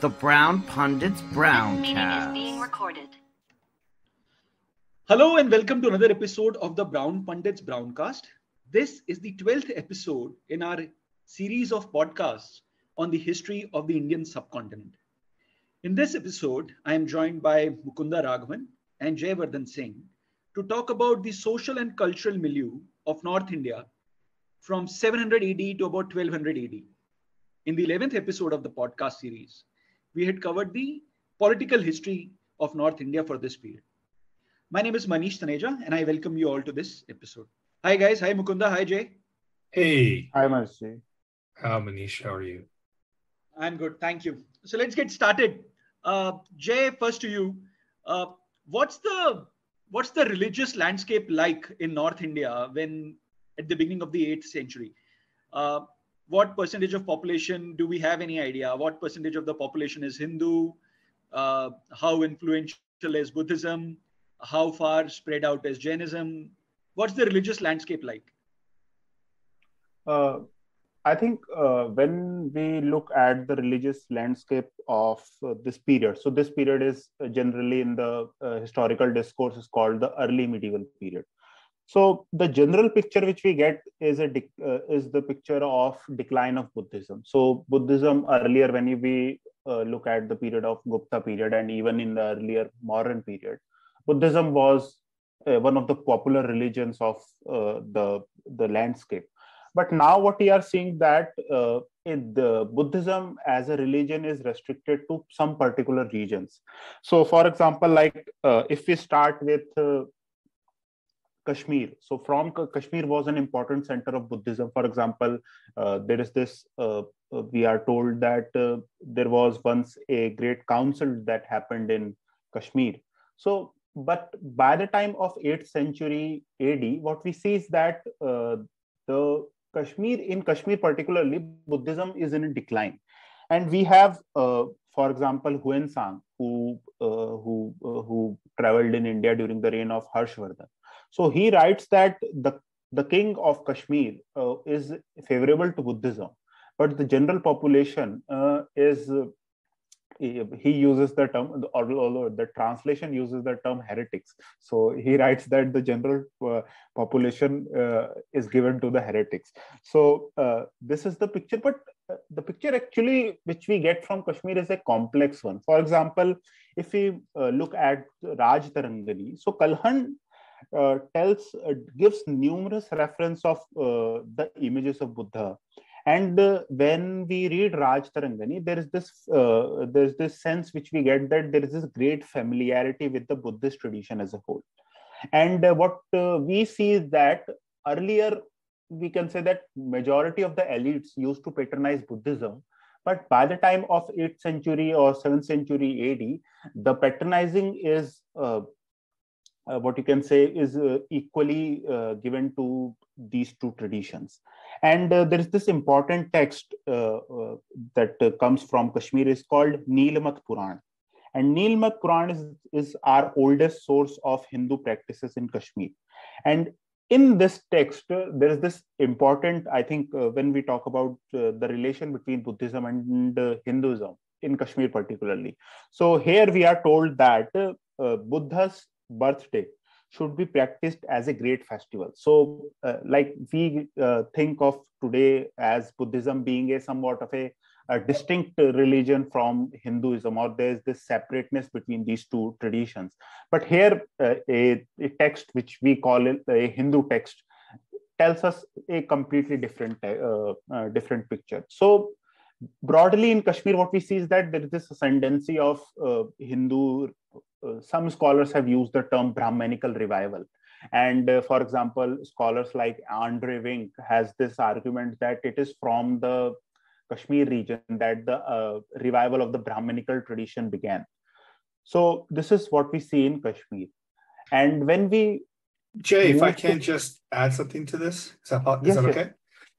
The Brown Pundits Browncast. This is being recorded. Hello and welcome to another episode of the Brown Pundits Browncast. This is the 12th episode in our series of podcasts on the history of the Indian subcontinent. In this episode, I am joined by Mukunda Raghavan and Jayavardhan Singh to talk about the social and cultural milieu of North India from 700 AD to about 1200 AD. In the 11th episode of the podcast series, we had covered the political history of North India for this period. My name is Maneesh Taneja, and I welcome you all to this episode. Hi, guys. Hi, Mukunda. Hi, Jay. Hey, Hi, Mercy. uh, Maneesh, how are you? I'm good. Thank you. So let's get started. Uh, Jay, first to you. Uh, what's the what's the religious landscape like in North India when at the beginning of the eighth century? Uh, what percentage of population do we have any idea? What percentage of the population is Hindu? Uh, how influential is Buddhism? How far spread out is Jainism? What's the religious landscape like? Uh, I think uh, when we look at the religious landscape of uh, this period, so this period is uh, generally in the uh, historical discourse is called the early medieval period. So the general picture which we get is a uh, is the picture of decline of Buddhism. So Buddhism earlier, when we uh, look at the period of Gupta period and even in the earlier modern period, Buddhism was uh, one of the popular religions of uh, the the landscape but now what we are seeing that uh, the buddhism as a religion is restricted to some particular regions so for example like uh, if we start with kashmir. So from kashmir was an important center of buddhism. For example uh, there is this uh, uh, we are told that uh, there was once a great council that happened in kashmir. So but by the time of 8th century ad what we see is that uh, the Kashmir, in Kashmir particularly, Buddhism is in a decline, and we have, uh, for example, Huan Sang, who who who traveled in India during the reign of Harshvardhan. So he writes that the the king of Kashmir uh, is favorable to Buddhism, but the general population uh, is. Uh, he uses the term, although the translation uses the term heretics. So he writes that the general uh, population uh, is given to the heretics. So uh, this is the picture, but the picture actually which we get from Kashmir is a complex one. For example, if we uh, look at Rajatarangini, so Kalhan uh, tells uh, gives numerous reference of uh, the images of Buddha. And uh, when we read Rajatarangini, there is this uh, there is this sense which we get that there is this great familiarity with the Buddhist tradition as a whole. And what we see is that earlier we can say that majority of the elites used to patronize Buddhism, but by the time of 8th century or 7th century AD, the patronizing is uh, uh, what you can say is uh, equally uh, given to these two traditions. And uh, there is this important text uh, uh, that comes from Kashmir is called Neelmat Puran. And Neelmat Puran is, is our oldest source of Hindu practices in Kashmir. And in this text, there is this important, I think, when we talk about the relation between Buddhism and Hinduism in Kashmir, particularly. So here we are told that uh, Buddha's birthday should be practiced as a great festival. So, uh, like we uh, think of today as Buddhism being a somewhat of a, a distinct religion from Hinduism, or there's this separateness between these two traditions. But here, uh, a, a text which we call it a Hindu text tells us a completely different uh, uh, different picture. So broadly in Kashmir, what we see is that there is this ascendancy of uh, Hindu. Uh, some scholars have used the term Brahmanical revival, and uh, for example, scholars like Andre Wink has this argument that it is from the Kashmir region that the uh, revival of the Brahmanical tradition began. So this is what we see in Kashmir, and when we Jay, if I Move to- can just add something to this, is that, po- Yes, that yes. okay?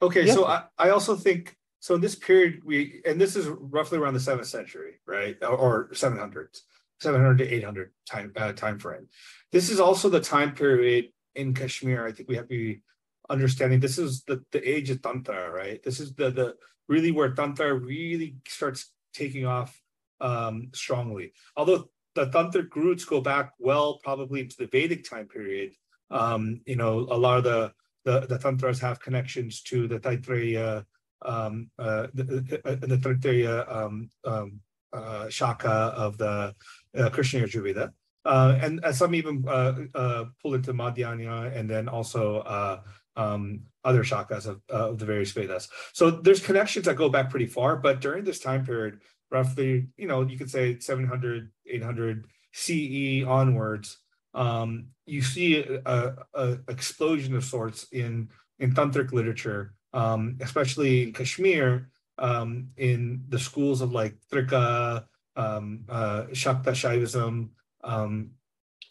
Okay, Yes, so. I, I also think so. In this period, we and this is roughly around the seventh century, right, or, or 700s, 700 to 800 time uh, time frame. This is also the time period in Kashmir. I think we have to be understanding. This is the the age of Tantra, right? This is the the really where Tantra really starts taking off um, strongly. Although the tantric roots go back well, probably into the Vedic time period. Um, you know, a lot of the the, the tantras have connections to the Taittiriya, um, uh, the, the, the Taittiriya um, um, uh, shaka of the uh, Krishna Yajurveda. Uh, and, some even uh, uh, pull into Madhyana and then also uh, um, other shakas of, of the various Vedas. So there's connections that go back pretty far, but during this time period, roughly, you know, you could say 700, 800 CE onwards, um, you see a, a, explosion of sorts in, in tantric literature, um, especially in Kashmir, um, in the schools of like Trika, um, uh, Shakta Shaivism, um,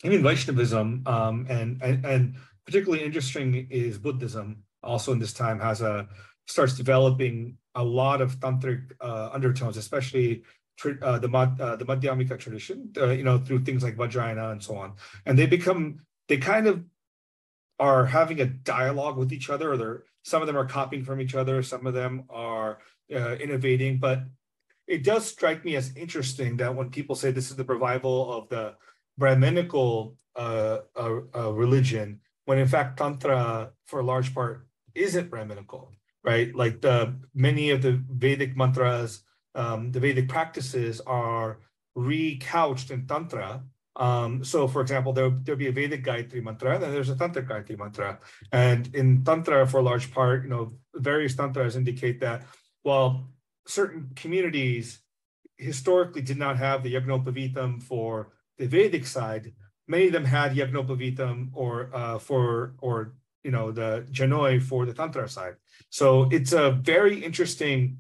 even Vaishnavism, um, and, and, and particularly interesting is Buddhism. Also, in this time, has a starts developing a lot of tantric uh, undertones, especially uh, the uh, the Madhyamika tradition. Uh, you know, through things like Vajrayana and so on, and they become they kind of are having a dialogue with each other. Or they're some of them are copying from each other, some of them are uh, innovating, but it does strike me as interesting that when people say this is the revival of the Brahminical uh, uh, uh, religion, when in fact Tantra, for a large part, isn't Brahminical, right? Like the many of the Vedic mantras, um, the Vedic practices are recouched in Tantra. Um, so, for example, there there'll be a Vedic Gayatri mantra, and then there's a Tantric Gayatri mantra. And in Tantra, for a large part, you know, various tantras indicate that while certain communities historically did not have the Yajnopavitam for the Vedic side, many of them had Yajnopavitam or uh, for or you know the Janoi for the Tantra side. So it's a very interesting,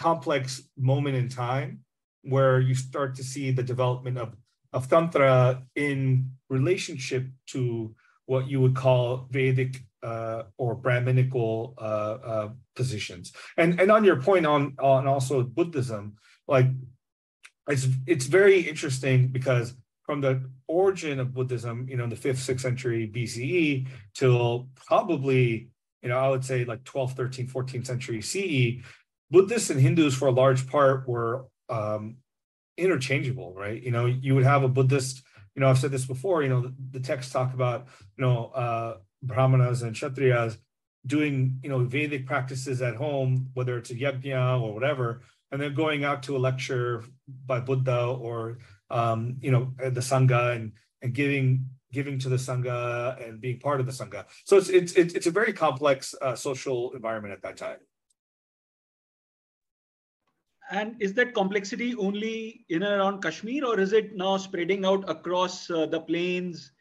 complex moment in time where you start to see the development of of Tantra in relationship to what you would call Vedic uh, or Brahminical uh, uh, positions. And and on your point on on also Buddhism, like it's it's very interesting because from the origin of Buddhism, you know, in the fifth, sixth century BCE till probably, you know, I would say like 12th, 13th, 14th century CE, Buddhists and Hindus for a large part were um, interchangeable, right? You know, you would have a Buddhist, you know, I've said this before, you know, the, the texts talk about, you know, uh, brahmanas and kshatriyas doing you know vedic practices at home whether it's a yajna or whatever and then going out to a lecture by buddha or um, you know the sangha and and giving giving to the sangha and being part of the sangha. So it's it's it's a very complex uh, social environment at that time. And is that complexity only in and around kashmir or is it now spreading out across uh, the plains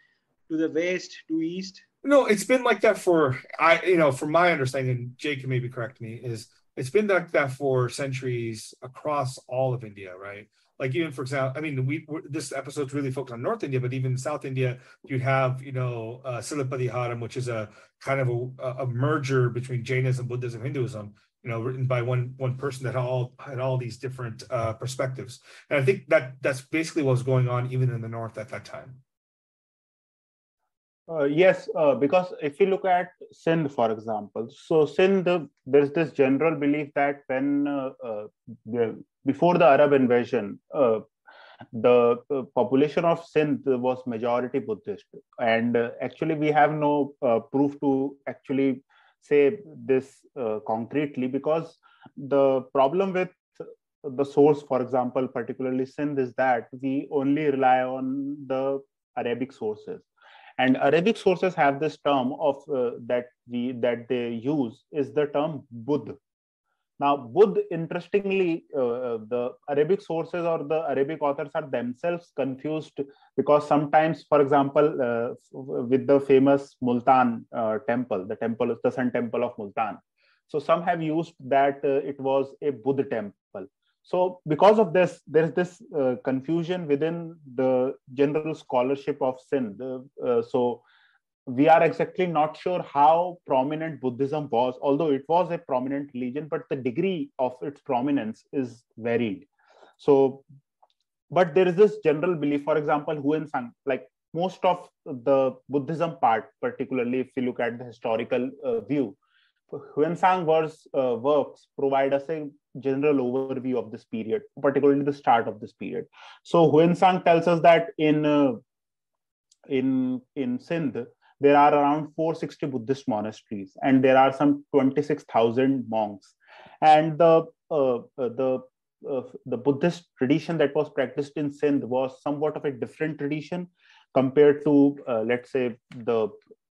to the west to east no, it's been like that for I, you know, from my understanding, Jake can maybe correct me, is it's been like that for centuries across all of India, right? Like even for example, I mean, we this episode's really focused on North India, but even South India, you'd have you know uh, Silappatikaram, which is a kind of a, a merger between Jainism, Buddhism, Hinduism. You know, written by one one person that all had all these different uh, perspectives, and I think that that's basically what was going on even in the north at that time. Uh, yes, uh, because if you look at Sindh, for example, so Sindh, there's this general belief that when uh, uh before the Arab invasion, uh, the population of Sindh was majority Buddhist, and actually we have no proof to actually say this concretely because the problem with the source, for example, particularly Sindh, is that we only rely on the Arabic sources and arabic sources have this term of uh, that we that they use is the term buddh now buddh interestingly uh, uh, the arabic sources or the arabic authors are themselves confused because sometimes for example uh, with the famous multan uh, temple the temple the sun temple of multan. So some have used that uh, it was a buddh temple so because of this, there's this uh, confusion within the general scholarship of Sindh. Uh, so we are exactly not sure how prominent Buddhism was, although it was a prominent religion, but the degree of its prominence is varied. So, but there is this general belief, for example, Huan Sang, like most of the Buddhism part, particularly if you look at the historical uh, view, Huensang works, uh, works provide us a general overview of this period, particularly the start of this period. So Huensang tells us that in uh, in in Sindh there are around 460 Buddhist monasteries, and there are some 26,000 monks. And the uh, uh, the uh, the Buddhist tradition that was practiced in Sindh was somewhat of a different tradition compared to, uh, let's say, the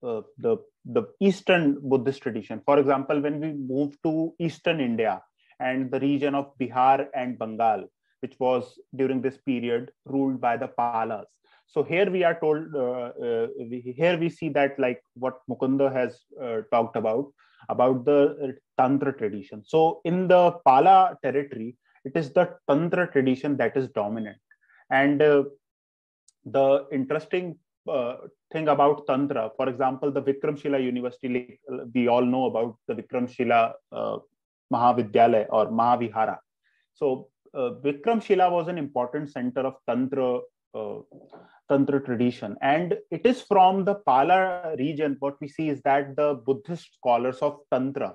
uh, the the Eastern Buddhist tradition. For example, when we move to Eastern India and the region of Bihar and Bengal, which was during this period ruled by the Palas. So here we are told, uh, uh, we, here we see that like what Mukunda has uh, talked about, about the Tantra tradition. So in the Pala territory, it is the Tantra tradition that is dominant. And uh, the interesting uh, thing about Tantra. For example, the Vikramshila University, we all know about the Vikramshila uh, Mahavidyalaya or Mahavihara. So uh, Vikramshila was an important center of Tantra uh, Tantra tradition. And it is from the Pala region, what we see is that the Buddhist scholars of Tantra,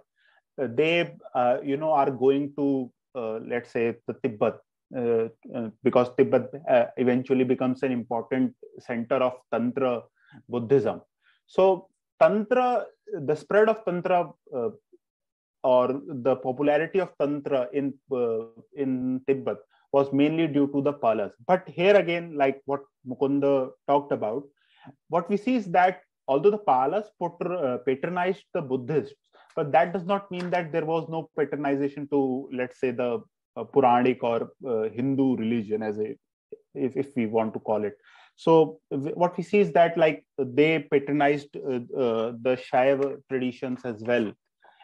uh, they, uh, you know, are going to, let's say, the Tibet, Uh, uh, because Tibet uh, eventually becomes an important center of Tantra Buddhism. So, Tantra, the spread of Tantra uh, or the popularity of Tantra in in Tibet was mainly due to the Palas. But here again, like what Mukunda talked about, what we see is that although the Palas patronized the Buddhists, but that does not mean that there was no patronization to, let's say, the Puranic or uh, Hindu religion, as a if, if we want to call it. So what we see is that like they patronized uh, uh, the Shaiva traditions as well,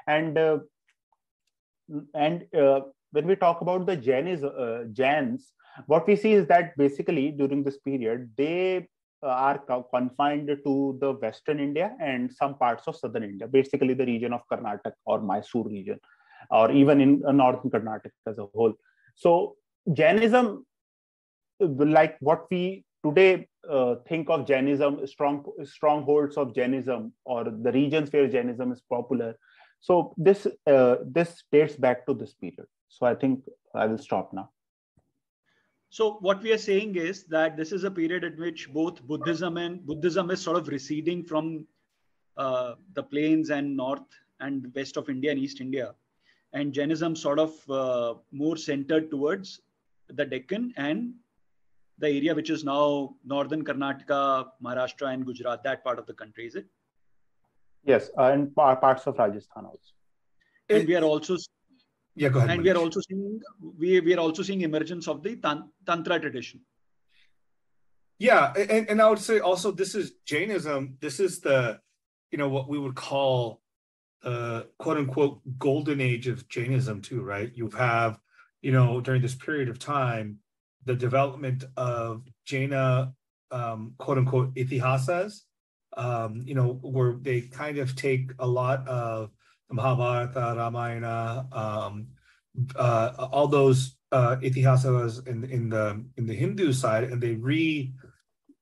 and and when we talk about the Jainis, uh, Jains, what we see is that basically during this period, they uh, are confined to the Western India and some parts of Southern India, basically the region of Karnataka or Mysore region or even in uh, northern Karnataka as a whole. So Jainism, like what we today uh, think of Jainism, strong strongholds of Jainism, or the regions where Jainism is popular. So this uh, this dates back to this period. So I think I will stop now. So what we are saying is that this is a period in which both Buddhism and Buddhism is sort of receding from uh, the plains and north and west of India and East India, and Jainism sort of uh, more centered towards the Deccan and the area which is now northern Karnataka, Maharashtra, and Gujarat, that part of the country, is it? Yes, uh, and parts of Rajasthan also. And we are also yeah, go ahead. And Maneesh. we are also seeing we, we are also seeing emergence of the tan, tantra tradition. Yeah, and, and I would say also this is Jainism. This is the you know what we would call uh, quote unquote golden age of Jainism too, right? You have, you know, during this period of time, the development of Jaina um, quote unquote itihasas, um, you know, where they kind of take a lot of Mahabharata, Ramayana, um, uh, all those uh, itihasas in in the in the Hindu side, and they re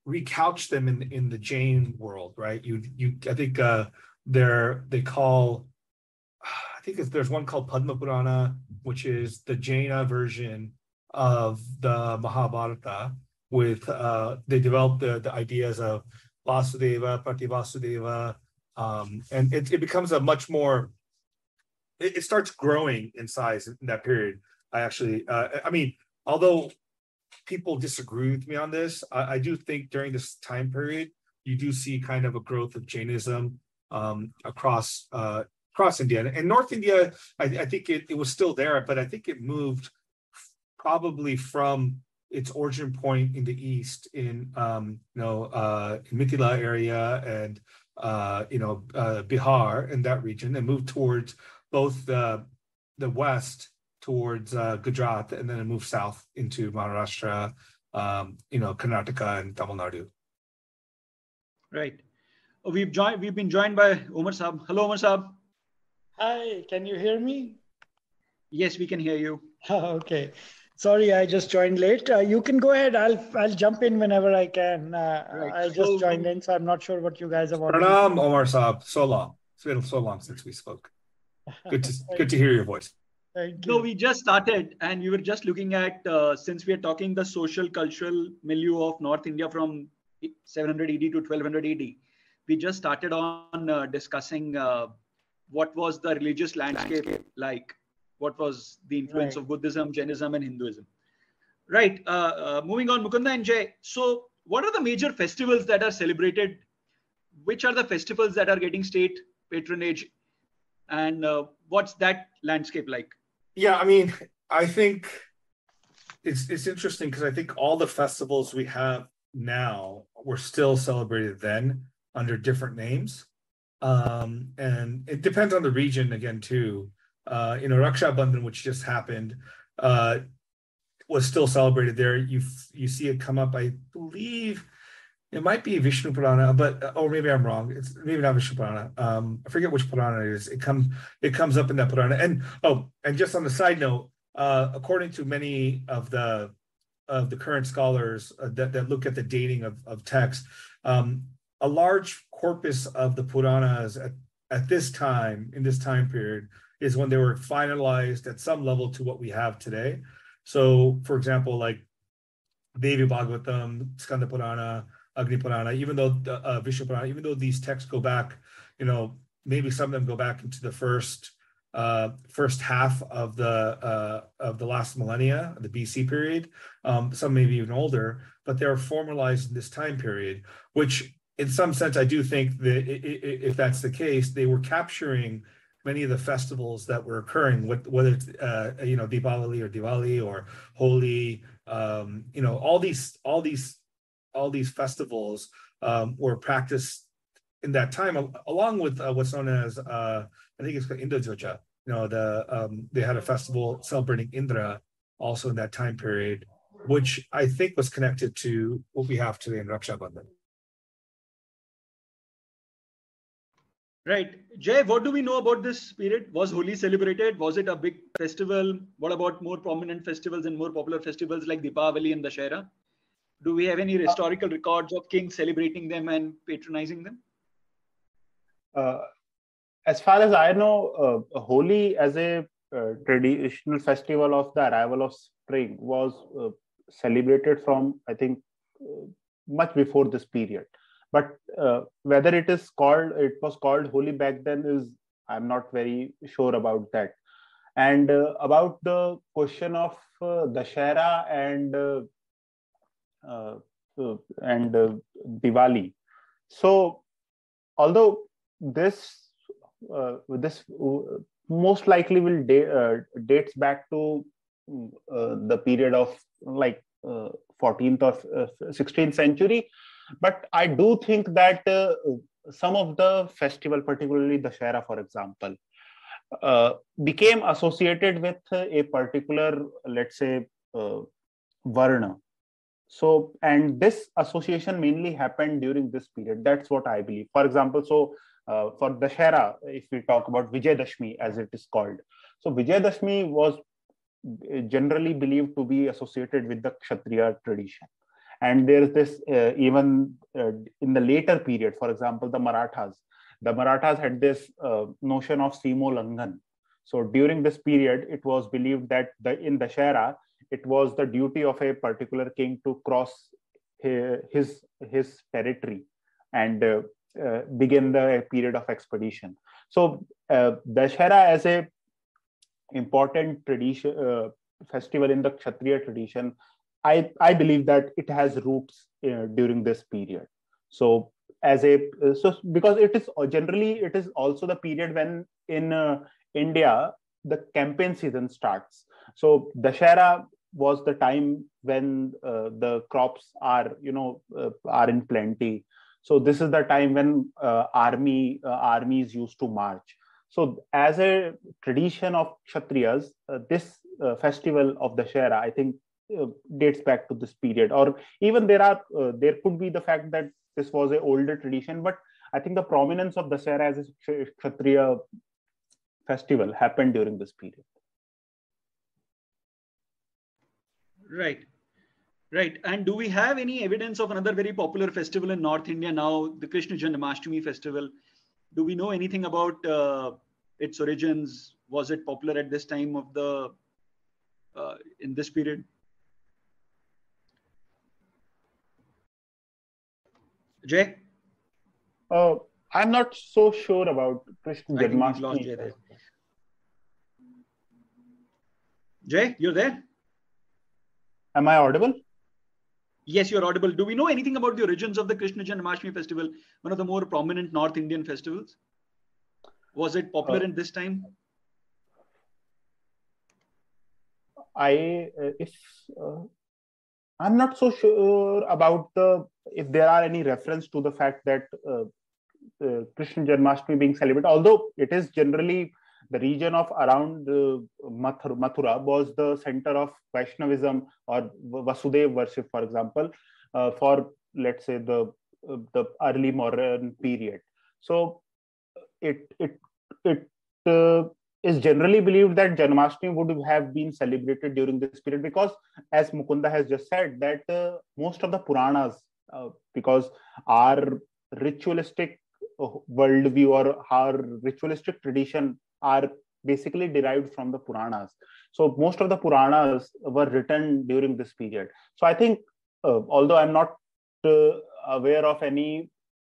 recouch them in in the Jain world, right? You you I think uh, they're they call I think there's one called Padma Purana, which is the Jaina version of the Mahabharata. With uh, they developed the, the ideas of Vasudeva, Prativasudeva, um, and it, it becomes a much more. It, it, starts growing in size in that period. I actually, uh, I mean, although people disagree with me on this, I, I do think during this time period you do see kind of a growth of Jainism um, across uh, across India and North India. I, I think it, it was still there, but I think it moved probably from its origin point in the east in um, you know uh, in Mithila area and uh, you know uh, Bihar in that region and moved towards both the the west towards uh, Gujarat and then it moved south into Maharashtra, um, you know Karnataka and Tamil Nadu. Right. We've joined. We've been joined by Omar Saab. Hello, Omar Saab. Hi. Can you hear me? Yes, we can hear you. okay. Sorry, I just joined late. Uh, you can go ahead. I'll I'll jump in whenever I can. Uh, right. I just so, joined in, so I'm not sure what you guys have. Pranam, Omar Saab. So long. It's been so long since we spoke. Good to good to hear your voice. Thank So you. we just started, and we were just looking at uh, since we are talking the social cultural milieu of North India from 700 AD to 1200 AD. We just started on uh, discussing uh, what was the religious landscape like, what was the influence Right. of Buddhism, Jainism, and Hinduism. Right. Uh, uh, moving on, Mukunda and Jay. So, what are the major festivals that are celebrated? Which are the festivals that are getting state patronage? And uh, what's that landscape like? Yeah, I mean, I think it's it's interesting because I think all the festivals we have now were still celebrated then under different names. Um, and it depends on the region again too. Uh, you know, Raksha Bandhan, which just happened, uh, was still celebrated there. You you see it come up, I believe. It might be Vishnu Purana, but or maybe I'm wrong. It's maybe not Vishnu Purana. Um, I forget which Purana it is. It comes it comes up in that Purana. And oh, and just on the side note, uh, according to many of the of the current scholars uh, that, that look at the dating of, of text, um, a large corpus of the Puranas at, at this time, in this time period, is when they were finalized at some level to what we have today. So, for example, like Devi Bhagavatam, Skanda Purana, Agni Purana, even though the, uh, Vishnu Purana, even though these texts go back, you know, maybe some of them go back into the first uh, first half of the uh, of the last millennia, the BC period. Um, some maybe even older, but they're formalized in this time period. Which, in some sense, I do think that if that's the case, they were capturing many of the festivals that were occurring, whether it's uh, you know Deepavali or Diwali or Holi, um, you know all these all these all these festivals um, were practiced in that time, along with uh, what's known as uh, I think it's called Indra Dhwaja. You know, the um, they had a festival celebrating Indra also in that time period, which I think was connected to what we have today in Raksha Bandhan. Right. Jay, what do we know about this period? Was Holi celebrated? Was it a big festival? What about more prominent festivals and more popular festivals like Deepavali and Dashera? Do we have any historical records of kings celebrating them and patronizing them? Uh, as far as I know, uh, Holi as a uh, traditional festival of the arrival of spring was uh, celebrated from, I think, uh, much before this period. But uh, whether it is called, it was called Holi back then is, I'm not very sure about that. And uh, about the question of uh, Dashera and uh, uh, uh, and Diwali. So, although this this most likely will da- dates back to the period of like uh, 14th or uh, 16th century but i do think that uh, some of the festival particularly Dashera for example uh, became associated with a particular let's say uh, varna so and this association mainly happened during this period that's what i believe for example so uh, for Dashera, if we talk about Vijayadashmi as it is called. So Vijayadashmi was generally believed to be associated with the Kshatriya tradition. And there is this uh, even uh, in the later period, for example, the Marathas. The Marathas had this uh, notion of Simollanghan. So during this period, it was believed that the, in Dashera, it was the duty of a particular king to cross his, his territory and uh, uh, begin the period of expedition. So uh, Dashera as a important tradition festival in the Kshatriya tradition, I, I believe that it has roots uh, during this period. So as a so because it is generally it is also the period when in uh, India the campaign season starts. So Dashera was the time when uh, the crops are you know uh, are in plenty so this is the time when uh, army uh, armies used to march so as a tradition of kshatriyas uh, this festival of Dashera i think dates back to this period or even there are there could be the fact that this was a older tradition but i think the prominence of Dashera as a kshatriya festival happened during this period right Right. And do we have any evidence of another very popular festival in North India now, the Krishna Janmashtami festival? Do we know anything about uh, its origins? Was it popular at this time of the uh, in this period? Jay? Uh, I'm not so sure about Krishna I think we've lost Janmashtami. Jay there. Jay, you're there? Am I audible? Yes, you're audible. Do we know anything about the origins of the Krishna Janmashtami festival, one of the more prominent North Indian festivals? Was it popular Uh, in this time? I uh, if uh, I'm not so sure about the if there are any reference to the fact that uh, uh, Krishna Janmashtami being celebrated, although it is generally the region of around uh, Mathura, Mathura was the center of Vaishnavism or Vasudev worship, for example, uh, for let's say the uh, the early modern period. So it it it uh, is generally believed that Janmashtami would have been celebrated during this period because, as Mukunda has just said, that uh, most of the Puranas, uh, because our ritualistic uh, worldview or our ritualistic tradition are basically derived from the Puranas. So most of the Puranas were written during this period. So I think, uh, although I'm not uh, aware of any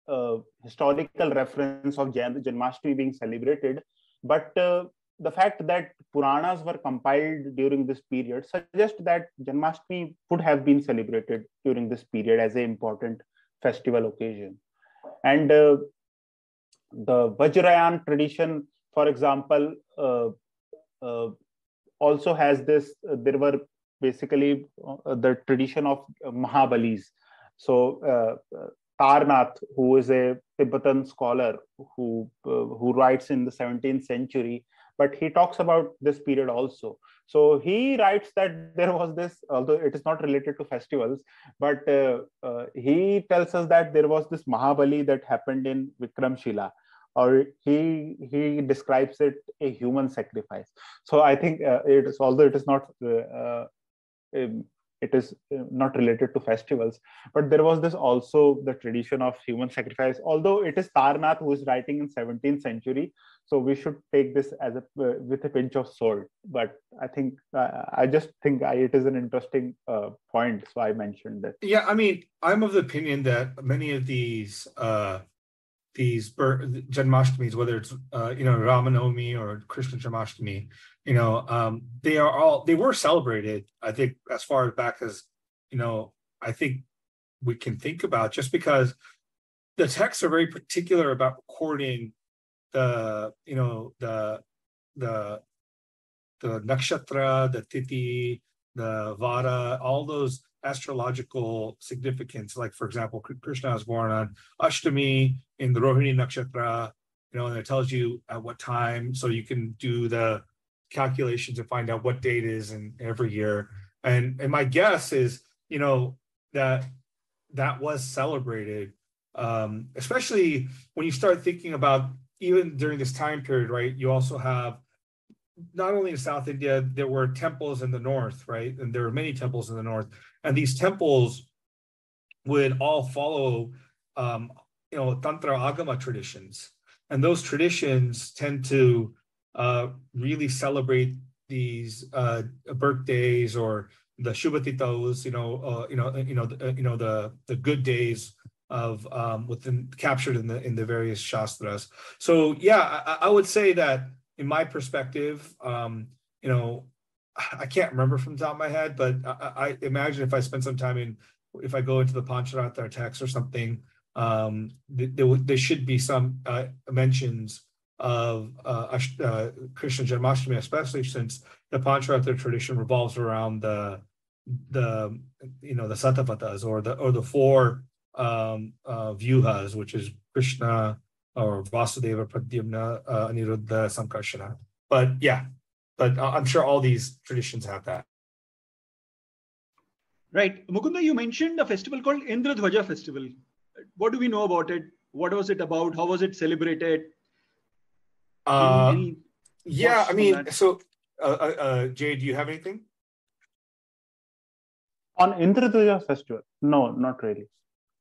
uh, historical reference of Jan- Janmashtami being celebrated, but uh, the fact that Puranas were compiled during this period suggests that Janmashtami would have been celebrated during this period as an important festival occasion. And uh, the Vajrayan tradition, for example, uh, uh, also has this. uh, there were basically uh, the tradition of Mahabalis. So uh, Taranath, who is a Tibetan scholar who uh, who writes in the 17th century, but he talks about this period also. So he writes that there was this, although it is not related to festivals, but uh, uh, he tells us that there was this Mahabali that happened in Vikramshila, or he he describes it a human sacrifice. So I think uh, it is although it is not uh, uh, um, it is uh, not related to festivals but there was this also the tradition of human sacrifice. Although it is Taranath who is writing in 17th century so we should take this as a uh, with a pinch of salt. But i think uh, i just think I, it is an interesting uh, point so i mentioned that. Yeah, I mean, I'm of the opinion that many of these uh these Janmashtamis, whether it's uh, you know Ramanavami or Krishna Janmashtami, you know, um, they are all they were celebrated. I think as far back as you know, I think we can think about just because the texts are very particular about recording the you know the the the nakshatra, the tithi, the vada, all those astrological significance. Like for example, Krishna was born on Ashtami in the Rohini nakshatra, you know, and it tells you at what time, so you can do the calculations to find out what date is in every year. And and my guess is, you know, that that was celebrated, um, especially when you start thinking about even during this time period, right? You also have not only in South India, there were temples in the north, right? And there were many temples in the north, and these temples would all follow, um, you know, Tantra Agama traditions, and those traditions tend to uh, really celebrate these uh, birthdays or the Shubhatitos, you know, uh, you know, you know, the, uh, you know, the the good days of um, within captured in the in the various shastras. So yeah, I, I would say that in my perspective, um, you know, I can't remember from the top of my head, but I, I imagine if I spend some time in, if I go into the Pancharatra text or something, um, th- there, there should be some uh, mentions of uh, uh, Krishna Janmashtami, especially since the Pancharatra tradition revolves around the the you know the Satvatas or the or the four um, uh, vyuhas, which is Krishna, or Vasudeva, Pradyumna, uh, Aniruddha, Sankarshana. But yeah, but I- I'm sure all these traditions have that. Right. Mukunda, you mentioned a festival called Indradhwaja Festival. What do we know about it? What was it about? How was it celebrated? Uh, Any- any yeah, I mean, that? so uh, uh, uh, Jay, do you have anything? on Indradwaja festival no not really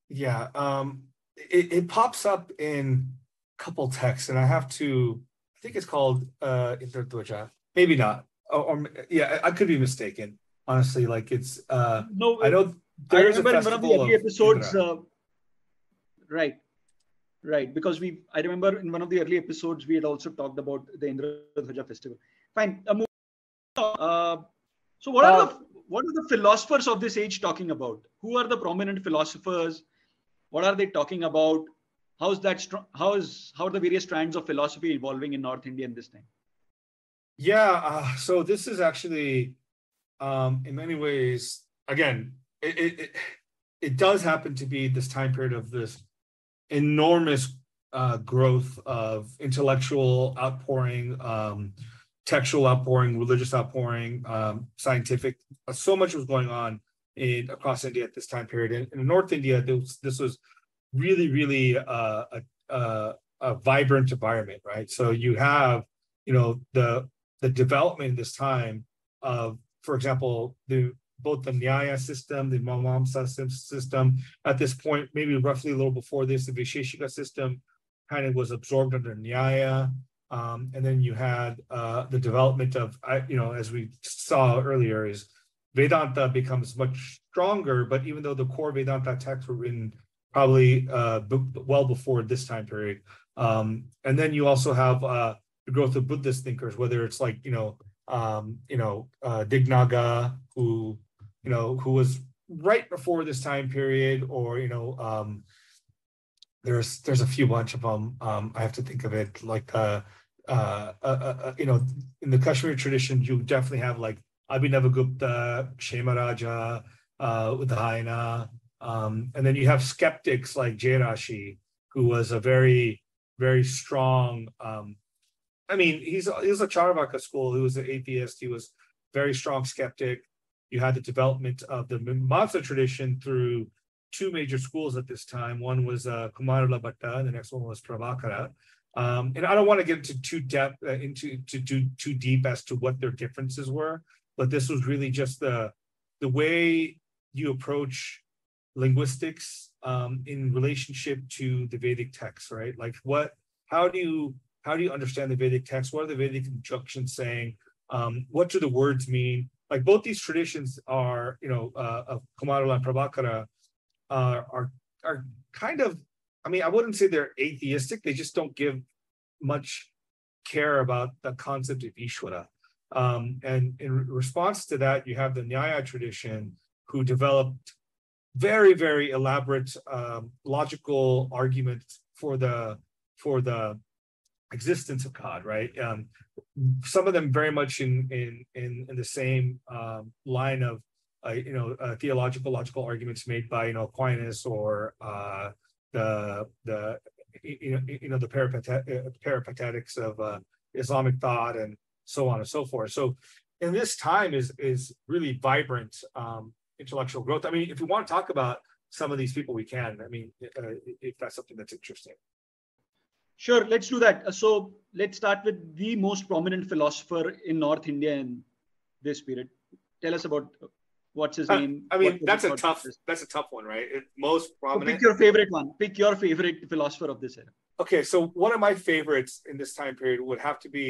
Yeah, um, it, it pops up in a couple texts, and I have to I think it's called uh Indradwaja. Maybe not. Or, or yeah, I, I could be mistaken. Honestly, like it's uh No, I know I there's a remember in one of the festival early of episodes. Uh, right, right. Because we, I remember in one of the early episodes, we had also talked about the Indra Dhwaja festival. Fine. Uh, uh, so, what are Uh, the what are the philosophers of this age talking about? Who are the prominent philosophers? What are they talking about? How's that? Str- how is how are the various strands of philosophy evolving in North India in this time? Yeah, uh, so this is actually, um, in many ways, again, it, it it it does happen to be this time period of this enormous uh, growth of intellectual outpouring, um, textual outpouring, religious outpouring, um, scientific. uh, So much was going on in across India at this time period. And in North India, this, this was really, really uh, a, a, a vibrant environment, right? So you have, you know, the the development this time of, for example, the both the Nyaya system, the Mimamsa system, at this point, maybe roughly a little before this, the Vaisheshika system kind of was absorbed under Nyaya. Um, and then you had uh, the development of, you know, as we saw earlier, is Vedanta becomes much stronger. But even though the core Vedanta texts were written probably uh, well before this time period, um, and then you also have uh, the growth of Buddhist thinkers, whether it's like you know, um, you know, uh, Dignaga, who you know, who was right before this time period, or you know, um, there's there's a few bunch of them. Um, I have to think of it like uh, uh, uh, uh, you know, in the Kashmir tradition, you definitely have like Abhinavagupta, Kshemaraja, uh, Udayana, um, and then you have skeptics like Jayarashi, who was a very very strong. Um, I mean, he's he's a Charvaka school. He was an atheist. He was very strong skeptic. You had the development of the Mimamsa tradition through two major schools at this time. One was uh, Kumarila Bhatta, and the next one was Prabhakara. Um, and I don't want to get into too depth uh, into to do too deep as to what their differences were, but this was really just the the way you approach linguistics um, in relationship to the Vedic text, right? Like what, how do you how do you understand the Vedic text? What are the Vedic conjunctions saying? Um, what do the words mean? Like both these traditions are, you know, uh, of Kumarila and Prabhakara uh, are are kind of, I mean, I wouldn't say they're atheistic. They just don't give much care about the concept of Ishvara. Um, and in response to that, you have the Nyaya tradition, who developed very, very elaborate um, logical arguments for the for the existence of God, right? Um, some of them very much in in in, in the same um, line of uh, you know uh, theological logical arguments made by you know Aquinas or uh, the the you know you know the peripate- uh, peripatetics of uh, Islamic thought and so on and so forth. So in this time is is really vibrant um, intellectual growth. I mean, if you want to talk about some of these people, we can. I mean, uh, if that's something that's interesting. Sure, let's do that. Uh, So let's start with the most prominent philosopher in North India in this period. Tell us about uh, what's his Uh, name. I mean, that's a tough that's a tough one, right? It, most So prominent. pick your favorite one. Pick your favorite philosopher of this era. Okay, so one of my favorites in this time period would have to be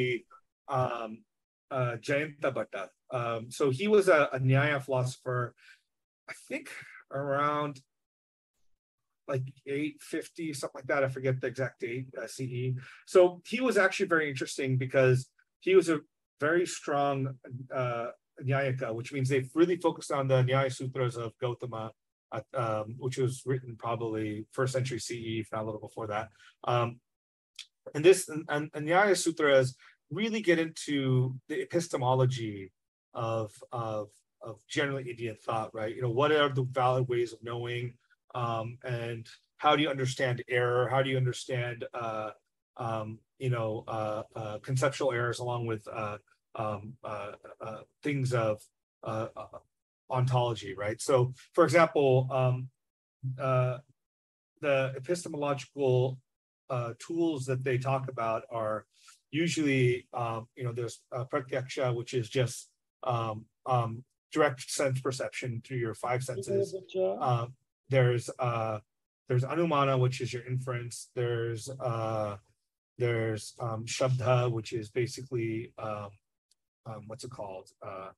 um, uh, Jayanta Bhatta. Um, so he was a, a Nyaya philosopher, I think around like 850, something like that. I forget the exact date, uh, CE. So he was actually very interesting because he was a very strong uh, Naiyayika, which means they've really focused on the Nyaya Sutras of Gautama, um, which was written probably first century CE, if not a little before that. Um, and this and, and Nyaya Sutras really get into the epistemology of of of generally Indian thought, right? You know, what are the valid ways of knowing, um, and how do you understand error? How do you understand, uh, um, you know, uh, uh, conceptual errors along with uh, um, uh, uh, things of ontology, right? So, for example, um, uh, the epistemological uh, tools that they talk about are usually, um, you know, there's uh, pratyaksha, which is just um, um, direct sense perception through your five senses. There's uh, there's anumana, which is your inference. There's uh, there's um, Shabda, which is basically um, um, what's it called? Uh,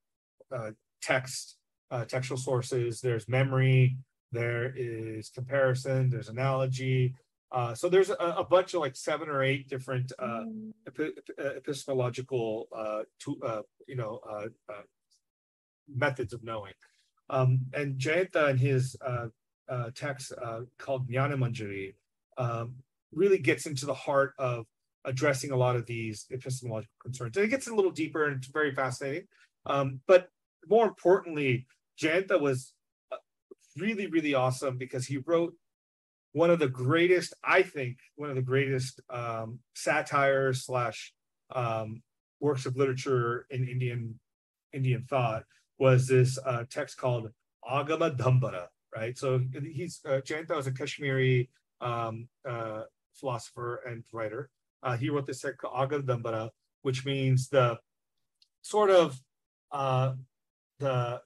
uh, text, uh, textual sources. There's memory. There is comparison. There's analogy. Uh, so there's a, a, bunch of like seven or eight different uh, epi- epistemological, uh, to, uh, you know, uh, uh, methods of knowing. Um, and Jayanta and his uh, text uh, called Nyaya Manjari um, really gets into the heart of addressing a lot of these epistemological concerns. And it gets a little deeper and it's very fascinating. Um, but more importantly, Jayanta was uh, really, really awesome because he wrote one of the greatest, I think, one of the greatest um, slash um, works of literature in Indian Indian thought was this uh, text called Agama Dambara, right? So he's uh, Jayanta was a Kashmiri um, uh, philosopher and writer. Uh, he wrote this text called Agama Dambara, which means the sort of uh, the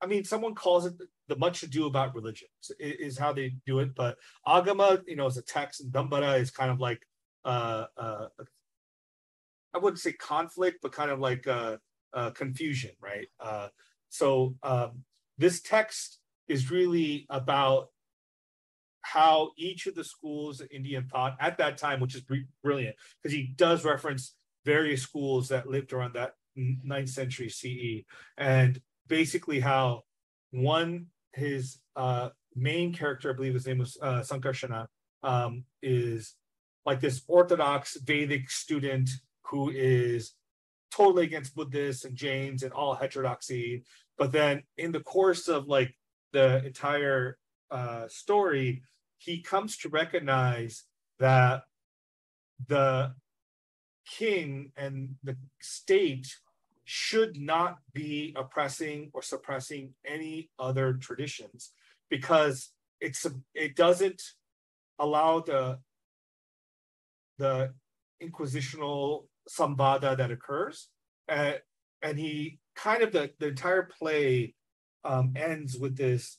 I mean, someone calls it the much ado about religion is how they do it. But agama, you know, is a text, and dambara is kind of like uh, uh, I wouldn't say conflict, but kind of like uh, uh, confusion, right? Uh, so um, this text is really about how each of the schools of Indian thought at that time, which is brilliant, because he does reference various schools that lived around that ninth century CE, and basically how one his uh, main character, I believe his name was uh, Sankarsana, um, is like this Orthodox Vedic student who is totally against Buddhists and Jains and all heterodoxy. But then in the course of like the entire uh, story, he comes to recognize that the king and the state should not be oppressing or suppressing any other traditions because it's it doesn't allow the the inquisitional samvada that occurs uh, and he kind of the, the entire play um, ends with this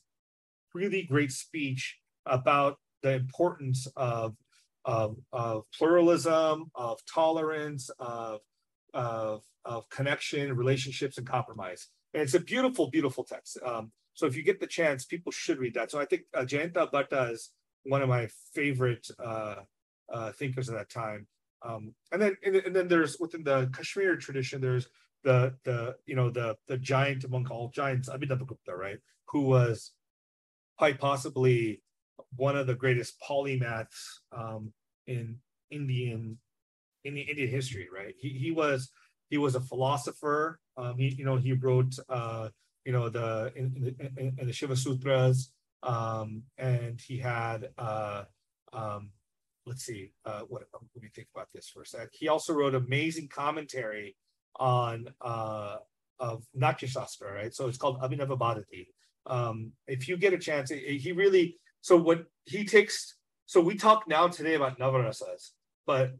really great speech about the importance of of, of pluralism of tolerance of of of connection, relationships, and compromise. And it's a beautiful, beautiful text. Um, so if you get the chance, people should read that. So I think uh, Jayanta Bhatta is one of my favorite uh, uh, thinkers of that time. Um, and then and, and, then there's within the Kashmir tradition, there's the the you know the the giant among all giants, Abhinavagupta, right? Who was quite possibly one of the greatest polymaths um, in Indian in the Indian history, right? He he was he was a philosopher. Um, he, you know, he wrote, uh, you know, the in, in, in the Shiva Sutras, um, and he had, uh, um, let's see, uh, what let me think about this for a sec. He also wrote amazing commentary on uh, of Natya Shastra, right? So it's called Abhinava Bharati. Um, if you get a chance, he really so what he takes. So we talk now today about Navarasas, but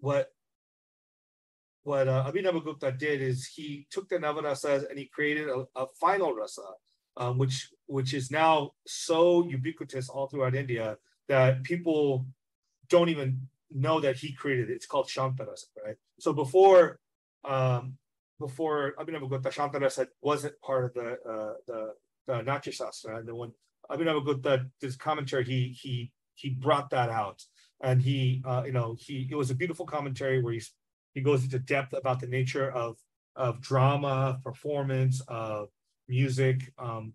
what what uh, Abhinavagupta did is he took the Navarasas and he created a, a final rasa, um, which which is now so ubiquitous all throughout India that people don't even know that he created it. It's called Shantarasa, right? So before um, before Abhinavagupta, Shantarasa wasn't part of the uh, the, the Natya and then when Abhinavagupta did his commentary, he he he brought that out, and he uh, you know he it was a beautiful commentary where he's he goes into depth about the nature of of drama, performance, of music. Um,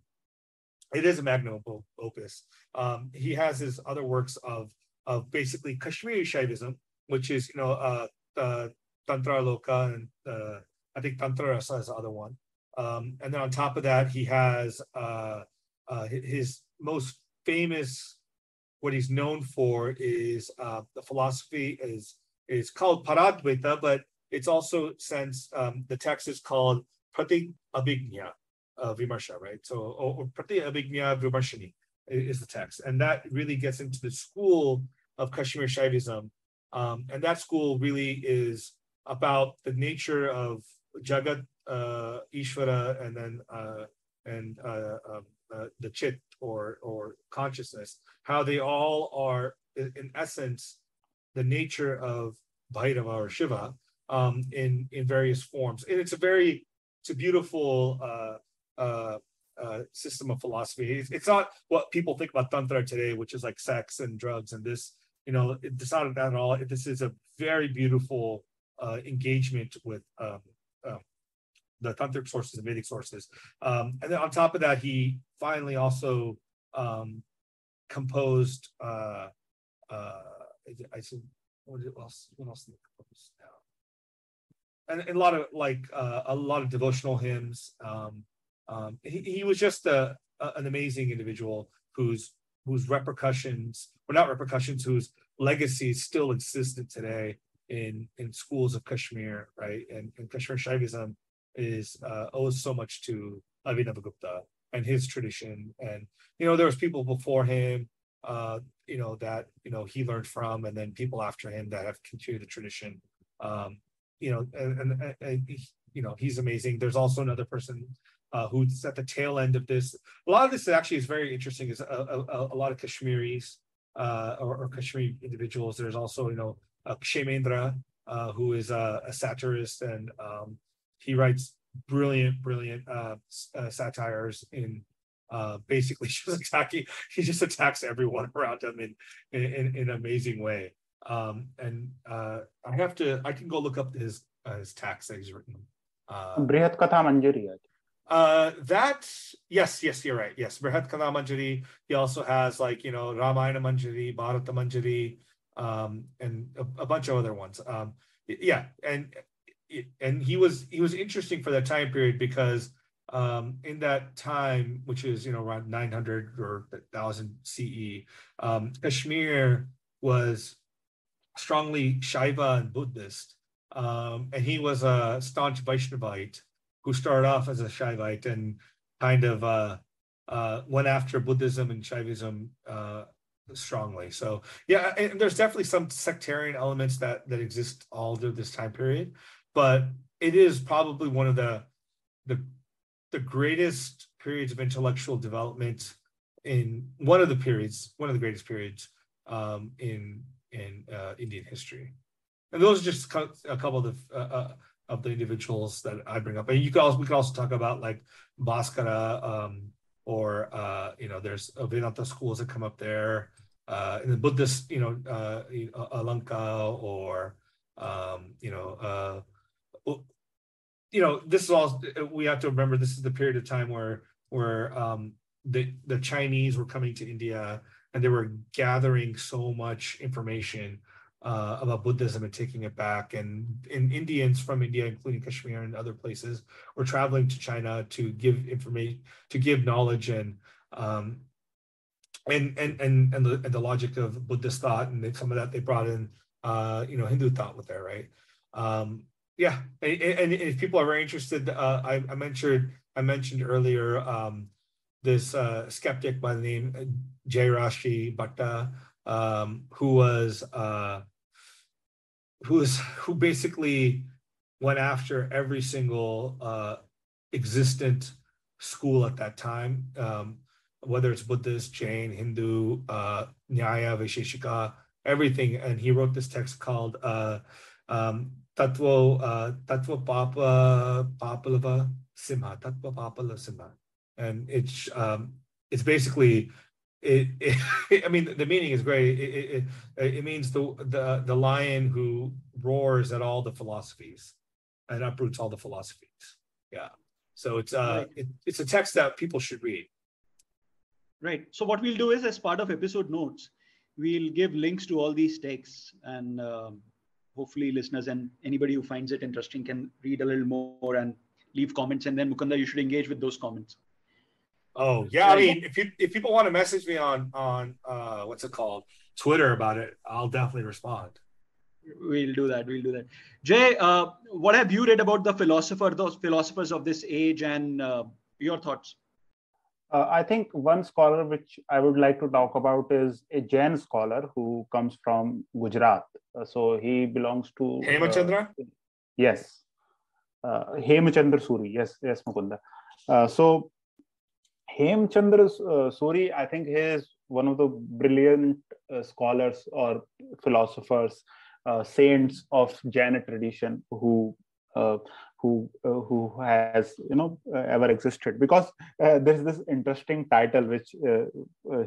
it is a magnum opus. Um, he has his other works of of basically Kashmiri Shaivism, which is you know uh, uh, Tantra Loka and uh, I think Tantra Rasa is the other one. Um, and then on top of that, he has uh, uh, his most famous, what he's known for is uh, the philosophy is is called Paradvaita, but it's also since um, the text is called Prati Abhignya Vimarsha, right? So, or, or Prati Abhignya Vimarshani is the text. And that really gets into the school of Kashmir Shaivism. Um, and that school really is about the nature of Jagat, uh, Ishvara, and then uh, and uh, um, uh, the Chit or or consciousness, how they all are in essence, the nature of Bhairava or Shiva um, in in various forms, and it's a very it's a beautiful uh, system of philosophy. It's, it's, not what people think about tantra today, which is like sex and drugs and this. You know, it's not that at all. This is a very beautiful uh, engagement with um, uh, the tantric sources and Vedic sources. Um, and then on top of that, he finally also um, composed. Uh, uh, I said, what else? What else did he compose now? And, and, a lot of like uh, a lot of devotional hymns. Um, um, he, he was just a, a, an amazing individual whose whose repercussions, or not repercussions, whose legacy still existed today in in schools of Kashmir, right? And, and Kashmir Shaivism is uh, owes so much to Abhinavagupta and his tradition. And you know, there was people before him, uh, you know, that you know he learned from, and then people after him that have continued the tradition. Um, you know, and, and, and you know, he's amazing. There's also another person uh, who's at the tail end of this. A lot of this actually is very interesting. Is a, a, a lot of Kashmiris uh, or, or Kashmiri individuals. There's also, you know, uh, Kshemendra, uh, who is a, a satirist, and um, he writes brilliant, brilliant uh, uh, satires in uh, basically just attacking. He just attacks everyone around him in in, in, in an amazing way. Um, and uh, I have to. I can go look up his uh, his text that he's written. Uh, Brihat Katha Manjari. Uh, that yes, yes, you're right. Yes, Brihat Katha Manjari. He also has like you know Ramayana Manjari, Bharata Manjari, um, and a, a, bunch of other ones. Um, yeah, and and he was he was interesting for that time period because um, in that time, which is you know around 900 or 1000 CE, um, Kashmir was strongly Shaiva and Buddhist, um, and he was a staunch Vaishnavite who started off as a Shaivite and kind of uh, uh, went after Buddhism and Shaivism uh, strongly. So yeah, and there's definitely some sectarian elements that that exist all through this time period, but it is probably one of the the the greatest periods of intellectual development in one of the periods, one of the greatest periods um, in in uh, Indian history. And those are just a couple of the uh, uh, of the individuals that I bring up. And you could also we could also talk about like Bhaskara um, or uh, you know there's Vedanta schools that come up there. Uh, in the Buddhist, you know, uh, Alanka or um, you know, uh, you know, this is all we have to remember. This is the period of time where where um, the the Chinese were coming to India and they were gathering so much information uh, about Buddhism and taking it back. And, and Indians from India, including Kashmir and other places, were traveling to China to give information, to give knowledge and um, and and and and the, and the logic of Buddhist thought, and some of that they brought in, uh, you know, Hindu thought with there, right? Um, yeah, and, and, if people are very interested, uh, I, I, mentioned I mentioned earlier um, this uh, skeptic by the name uh, Jayarashi Bhatta, um, who was uh, who basically went after every single uh, existent school at that time, um, whether it's Buddhist, Jain, Hindu, uh, Nyaya, Vaisheshika, everything. And he wrote this text called uh, um, Tattva, uh, Tattva Papa Papalava Simha, Tattva Papala Simha. And it's um, it's basically it, it, I mean, the meaning is great. It, it, it, means the, the, the lion who roars at all the philosophies and uproots all the philosophies. Yeah. So it's, uh, right. it's a text that people should read. Right. So what we'll do is as part of episode notes, we'll give links to all these texts and um, hopefully listeners and anybody who finds it interesting can read a little more and leave comments. And then Mukunda, you should engage with those comments. Oh yeah, I mean, if you if people want to message me on on uh, what's it called Twitter about it, I'll definitely respond. We'll do that. We'll do that. Jay, uh, what have you read about the philosopher, those philosophers of this age, and uh, your thoughts? Uh, I think one scholar which I would like to talk about is a Jain scholar who comes from Gujarat. Uh, so he belongs to Hemachandra. Uh, yes, uh, Hemachandra Suri. Yes, yes, Mukunda. so Hemchandra uh, Suri, I think he is one of the brilliant uh, scholars or philosophers, uh, saints of Jaina tradition who uh, who uh, who has you know uh, ever existed because uh, there's this interesting title which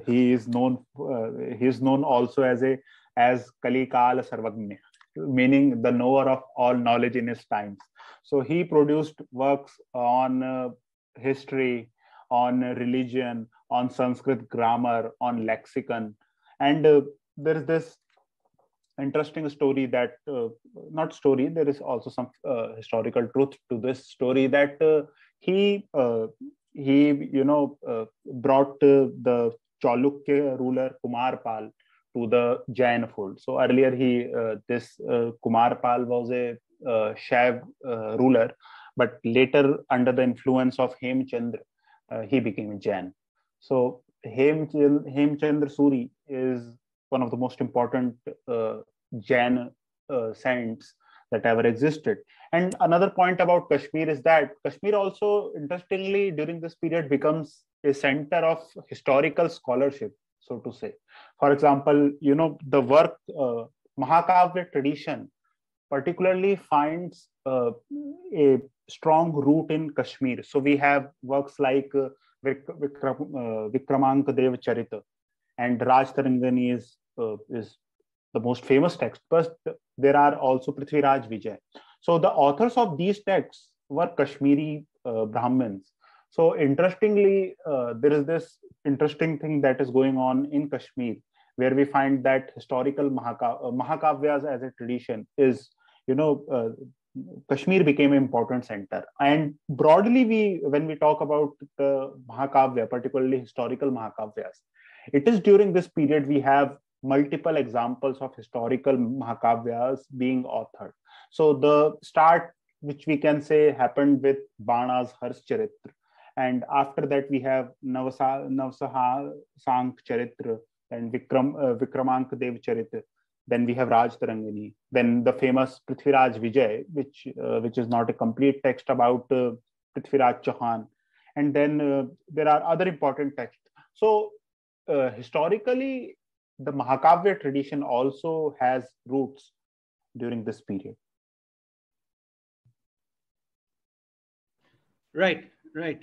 he is known he is known also as a as Kalikala Sarvagnya, meaning the knower of all knowledge in his times. So he produced works on history, on religion, on Sanskrit grammar, on lexicon. And uh, there is this interesting story that, uh, not story, there is also some uh, historical truth to this story that uh, he, uh, he, you know, uh, brought the Chalukya ruler Kumarpal to the Jain fold. So earlier he, this Kumarpal was a Shaiv ruler, but later under the influence of Hemchandra, he became a Jain. So Hemchandra Suri is one of the most important uh, Jain uh, saints that ever existed. And another point about Kashmir is that Kashmir also, interestingly, during this period becomes a center of historical scholarship, so to say. For example, you know, the work uh, Mahakavya tradition particularly finds uh, a strong root in Kashmir. So we have works like uh, Vikram, uh, Vikramanka Dev Charita and Rajatarangini is, uh, is the most famous text, but there are also Prithviraj Vijay. So the authors of these texts were Kashmiri uh, Brahmins. So interestingly, uh, there is this interesting thing that is going on in Kashmir, where we find that historical Mahaka- uh, Mahakavyas as a tradition is, you know, uh, Kashmir became an important center. And broadly, we when we talk about the Mahakavya, particularly historical Mahakavyas, it is during this period we have multiple examples of historical Mahakavyas being authored. So the start, which we can say happened with Bana's Harsh Charitra. And after that, we have Navasa, Navsaha Sank Charitra and Vikram, uh, Vikramank Dev Charitra then we have Rajatarangini. Then the famous Prithviraj Vijay, which uh, which is not a complete text about uh, Prithviraj Chauhan. And then uh, there are other important texts. So uh, historically, the Mahakavya tradition also has roots during this period. Right, right.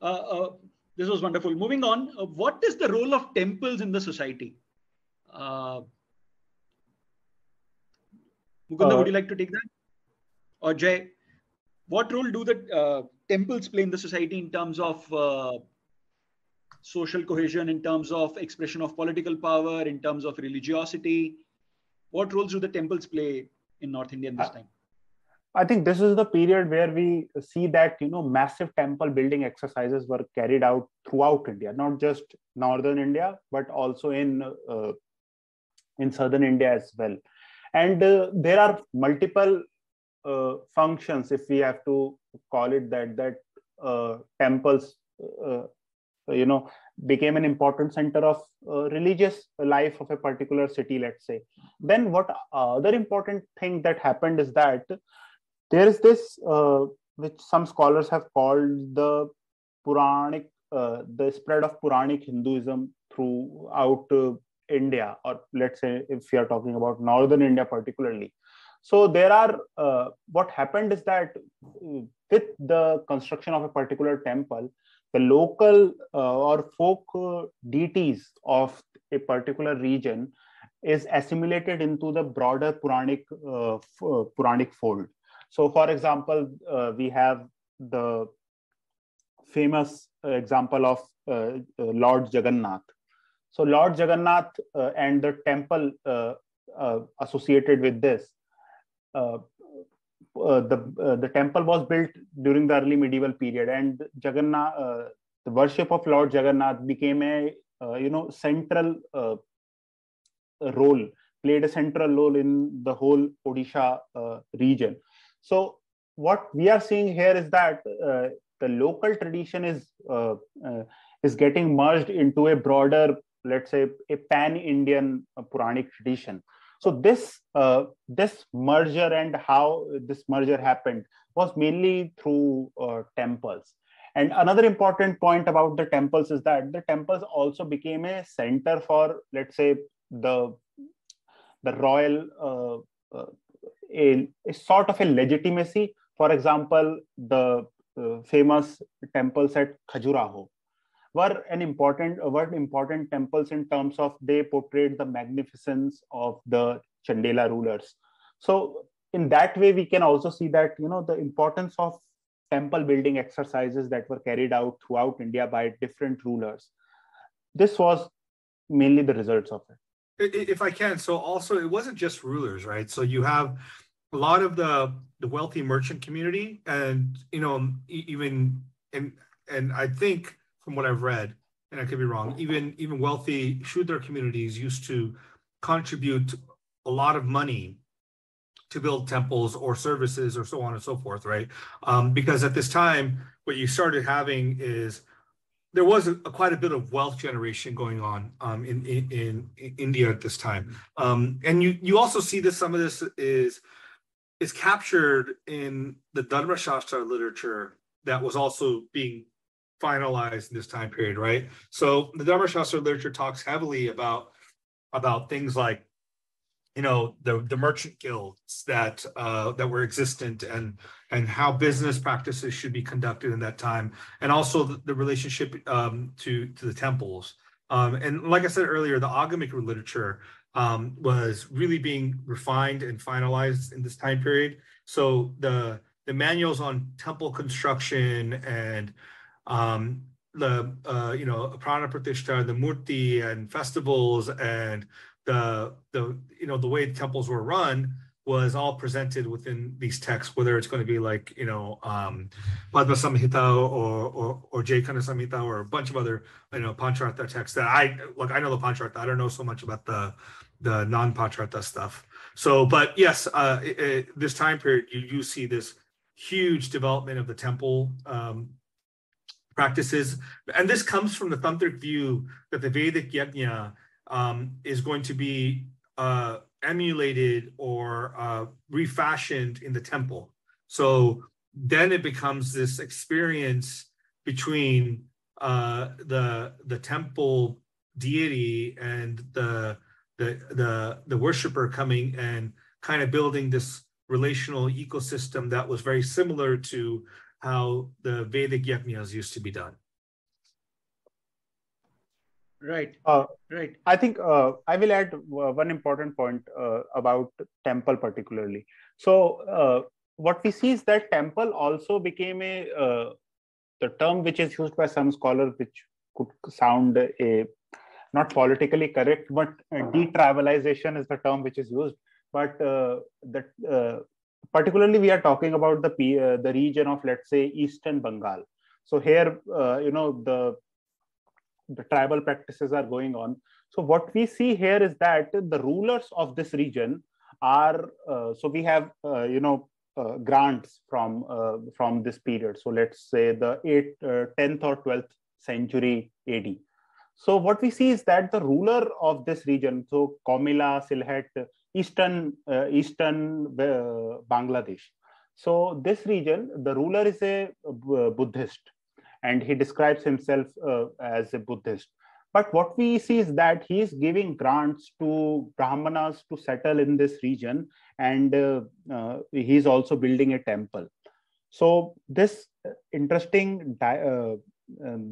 Uh, uh, this was wonderful. Moving on, what is the role of temples in the society? Mukunda, uh, would you like to take that? Or Jay, what role do the uh, temples play in the society in terms of uh, social cohesion, in terms of expression of political power, in terms of religiosity? What roles do the temples play in North India in this time? I think this is the period where we see that you know massive temple building exercises were carried out throughout India, not just northern India, but also in uh, in southern India as well and uh, there are multiple uh, functions if we have to call it that that uh, temples uh, you know became an important center of uh, religious life of a particular city let's say. Then what other important thing that happened is that there is this uh, which some scholars have called the puranic the spread of puranic hinduism throughout India, or let's say if we are talking about northern India particularly. So there are uh, what happened is that uh, with the construction of a particular temple, the local uh, or folk uh, deities of a particular region is assimilated into the broader Puranic uh, uh, Puranic fold. So, for example, we have the famous example of Lord Jagannath, so Lord Jagannath uh, and the temple uh, uh, associated with this, uh, uh, the uh, the temple was built during the early medieval period, and Jagannath, the worship of Lord Jagannath became a you know central role, played a central role in the whole Odisha region. So what we are seeing here is that the local tradition is is getting merged into a broader let's say a pan-indian uh, puranic tradition. So this uh, this merger and how this merger happened was mainly through uh, temples. And another important point about the temples is that the temples also became a center for, let's say, the the royal uh, uh, a, a, sort of a legitimacy. For example, the uh, famous temples at Khajuraho were an important were important temples in terms of they portrayed the magnificence of the Chandela rulers. So in that way, we can also see that you know the importance of temple building exercises that were carried out throughout India by different rulers. This was mainly the results of it if I can, so also it wasn't just rulers, right? So you have a lot of the the wealthy merchant community, and you know even and and I think from what I've read, and I could be wrong, even even wealthy Shudra communities used to contribute a lot of money to build temples or services or so on and so forth, right? Um, because at this time, what you started having is there was a, a, quite a bit of wealth generation going on um, in, in, in India at this time, um, and you you also see that some of this is is captured in the Dharma Shastra literature that was also being finalized in this time period, right? So the Dharma Shastra literature talks heavily about about things like you know the the merchant guilds that uh, that were existent and and how business practices should be conducted in that time, and also the, the relationship um, to to the temples. Um, and like I said earlier, the Agamic literature um, was really being refined and finalized in this time period. So the the manuals on temple construction and um, the uh, you know prana pratishtha, the murti and festivals and the the you know the way the temples were run was all presented within these texts, whether it's going to be like you know um, Padma Samhita or or or Samhita or a bunch of other you know Pancharatra texts that I look. I know the Pancharatra. I don't know so much about the the non Pancharatra stuff. So, but yes, uh, it, it, this time period you you see this huge development of the temple um, practices, and this comes from the tantric view that the Vedic yajna um, is going to be uh, emulated or uh, refashioned in the temple. So then it becomes this experience between uh, the the temple deity and the the the the worshiper coming and kind of building this relational ecosystem that was very similar to how the Vedic yajnas used to be done. Right. Uh, right. I think uh, I will add uh, one important point uh, about temple particularly. So uh, what we see is that temple also became a uh, the term which is used by some scholars, which could sound a not politically correct, but detribalization is the term which is used. But that particularly we are talking about the the region of let's say Eastern Bengal. So here, you know, the the tribal practices are going on. So what we see here is that the rulers of this region are uh, so we have uh, you know uh, grants from uh, from this period. So let's say the eighth, uh, tenth or twelfth century AD. So what we see is that the ruler of this region, so Comilla, Sylhet, eastern uh, eastern Bangladesh. So this region, the ruler is a Buddhist and he describes himself uh, as a Buddhist. But what we see is that he is giving grants to Brahmanas to settle in this region, and uh, uh, he is also building a temple. So this interesting uh,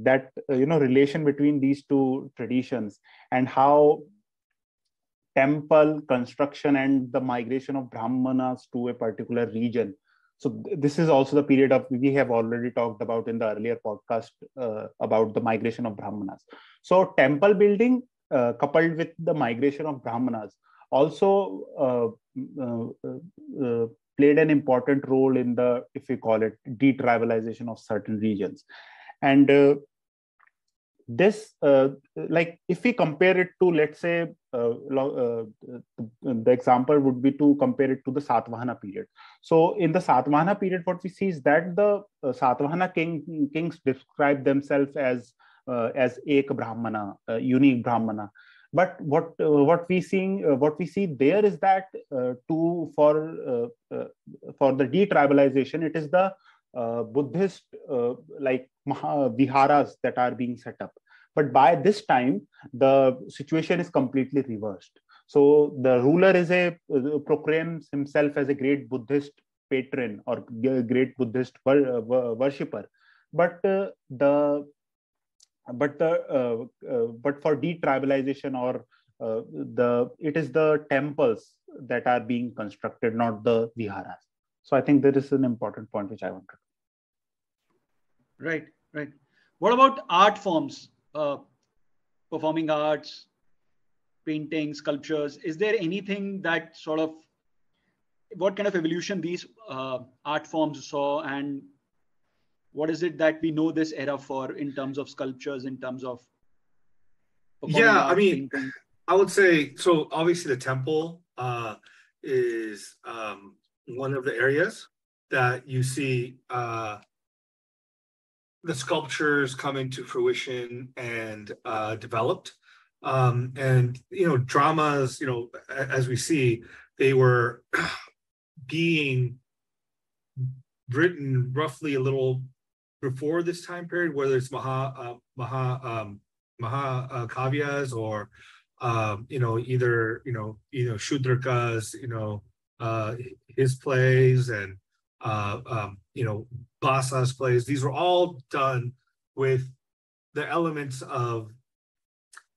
that uh, you know relation between these two traditions and how temple construction and the migration of brahmanas to a particular region. So this is also the period of we have already talked about in the earlier podcast uh, about the migration of brahmanas. So temple building uh, coupled with the migration of brahmanas also uh, uh, uh, played an important role in the if we call it detribalization of certain regions. And uh, this uh, like if we compare it to let's say uh, uh, the example would be to compare it to the satvahana period. So in the satvahana period what we see is that the uh, satvahana king, kings describe themselves as uh, as ek brahmana uh, unique brahmana. But what what we seeing what we see there is that to for for the detribalization it is the uh, Buddhist uh, like viharas that are being set up. But by this time, the situation is completely reversed. So the ruler is a uh, proclaims himself as a great Buddhist patron or great Buddhist wor- uh, worshipper, but uh, the but the uh, uh, but for detribalization or uh, the it is the temples that are being constructed, not the viharas. So I think there is an important point which I wanted. Right, right. What about art forms, uh, performing arts, painting, sculptures? Is there anything that sort of what kind of evolution these uh, art forms saw and what is it that we know this era for in terms of sculptures in terms of yeah art, i mean painting? i would say so obviously the temple uh, is um, one of the areas that you see uh, the sculptures coming to fruition and uh, developed. Um, and you know dramas you know as we see they were being written roughly a little before this time period, whether it's Maha uh, Maha um, Maha uh, Kavyas or um, you know either you know you know Shudraka's you know uh, his plays and uh, um, you know Bhasa's plays. These were all done with the elements of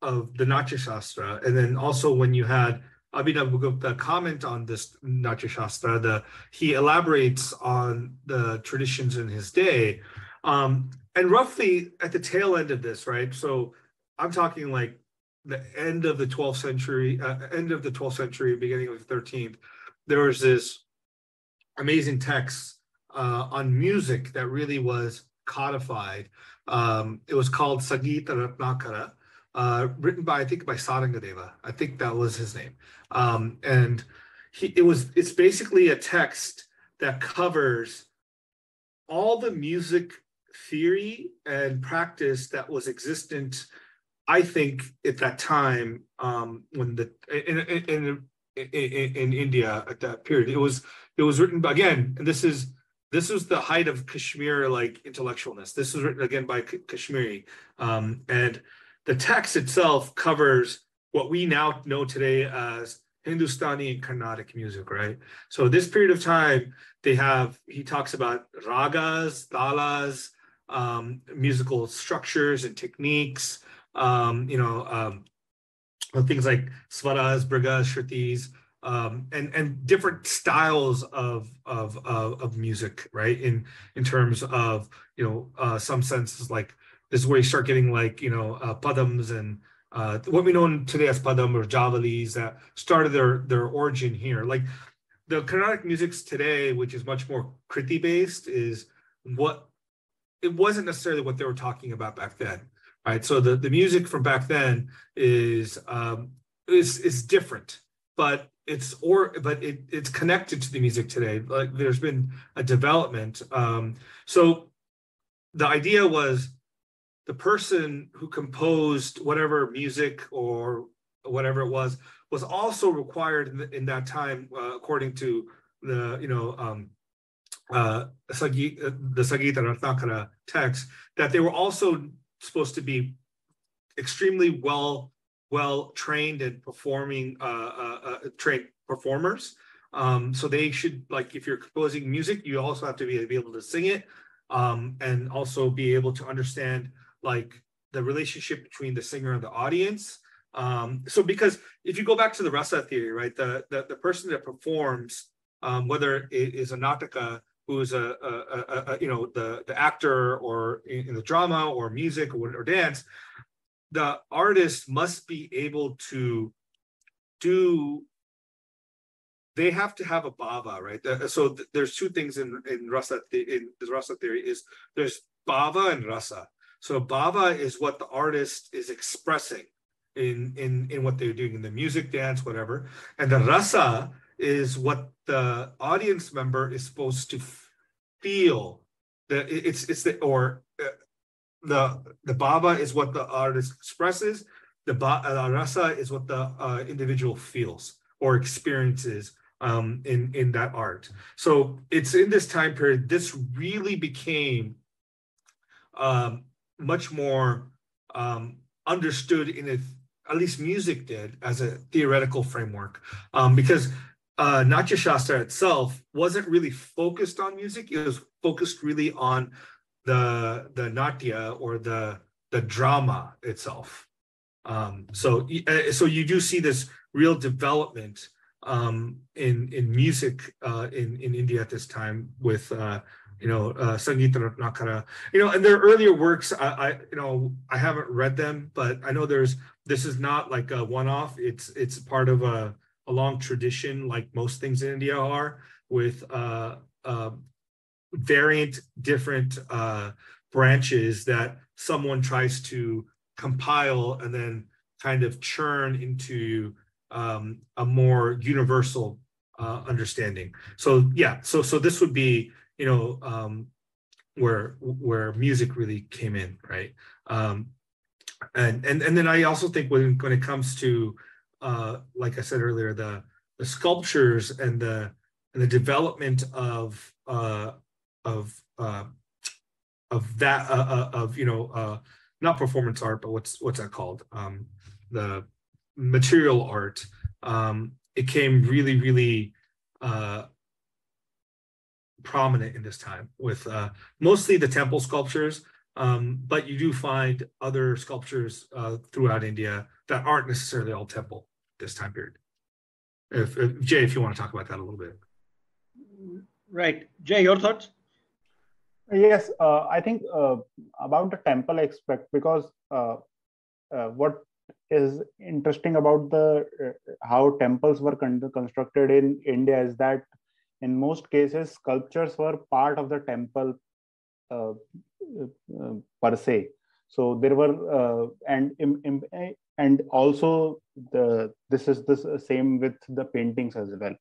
of the Natya Shastra, and then also when you had Abhinavagupta comment on this Natya Shastra, the, he elaborates on the traditions in his day. Um, and roughly at the tail end of this, right? So I'm talking like the end of the 12th century, uh, end of the 12th century, beginning of the 13th, there was this amazing texts uh, on music that really was codified. Um, it was called Sangeeta Ratnakara, uh, written by I think by Sarangadeva. I think that was his name. Um, and he, it was it's basically a text that covers all the music theory and practice that was existent. I think at that time um, when the in, in, in, in India at that period, it was it was written again, and this is this was the height of Kashmir like intellectualness. This was written again by Kashmiri, um, and the text itself covers what we now know today as Hindustani and Carnatic music, right? So this period of time, they have, he talks about ragas, talas, um, musical structures and techniques, um, you know, um, things like swaras, brigas, shrutis, um, and and different styles of, of of of music, right? In in terms of you know uh, some senses like this is where you start getting like you know uh, padams and uh, what we know today as padam or javalis that started their their origin here. Like the Carnatic musics today, which is much more kriti based, is what it wasn't necessarily what they were talking about back then, right? So the the music from back then is um, is is different, but it's or but it, it's connected to the music today. Like there's been a development. Um, so the idea was the person who composed whatever music or whatever it was was also required in, the, in that time, uh, according to the you know um, uh, Sagi, uh, the Sangeeta Ratnakara text, that they were also supposed to be extremely well well trained and performing uh, uh, uh, trained performers. Um, so they should like if you're composing music, you also have to be, be able to sing it um, and also be able to understand like the relationship between the singer and the audience. Um, so because if you go back to the rasa theory, right, the the, the person that performs, um, whether it is a nataka who's a, a, a, you know the the actor or in, in the drama or music or, or dance, the artist must be able to do they have to have a bhava, right? Uh, so there's two things in in rasa in the rasa theory is there's bhava and rasa. So bhava is what the artist is expressing in in in what they're doing in the music, dance, whatever, and the rasa is what the audience member is supposed to feel. It's it's the or uh, the the bhava is what the artist expresses. The ba, uh, rasa is what the uh, individual feels or experiences um, in in that art. So it's in this time period this really became um, much more um, understood in it. At least music did as a theoretical framework, um, because uh, Natya Shastra itself wasn't really focused on music. It was focused really on the the natya or the the drama itself. Um, so uh, so you do see this real development um, in in music uh, in in India at this time with uh, you know uh, Sangeeta Ratnakara. You know, and their earlier works, I, I you know I haven't read them, but I know there's this is not like a one-off. It's it's part of a, a long tradition, like most things in India are, with uh, uh, variant different uh, branches that someone tries to compile and then kind of churn into um, a more universal uh, understanding. So yeah, so so this would be you know um, where where music really came in, right? Um, and and and then I also think when when it comes to uh, like I said earlier, the the sculptures and the and the development of uh, of uh, of that uh, uh of you know uh, not performance art, but what's what's that called? Um, the material art, um, it came really, really uh, prominent in this time with uh, mostly the temple sculptures, um, but you do find other sculptures uh, throughout India that aren't necessarily all temple this time period. If, if, Jay, if you want to talk about that a little bit. Right. Jay, your thoughts? Yes, uh, I think uh, about the temple aspect because uh, uh what is interesting about the uh, how temples were con- constructed in India is that in most cases sculptures were part of the temple uh, uh, per se. So there were uh, and and also the this is the same with the paintings as well.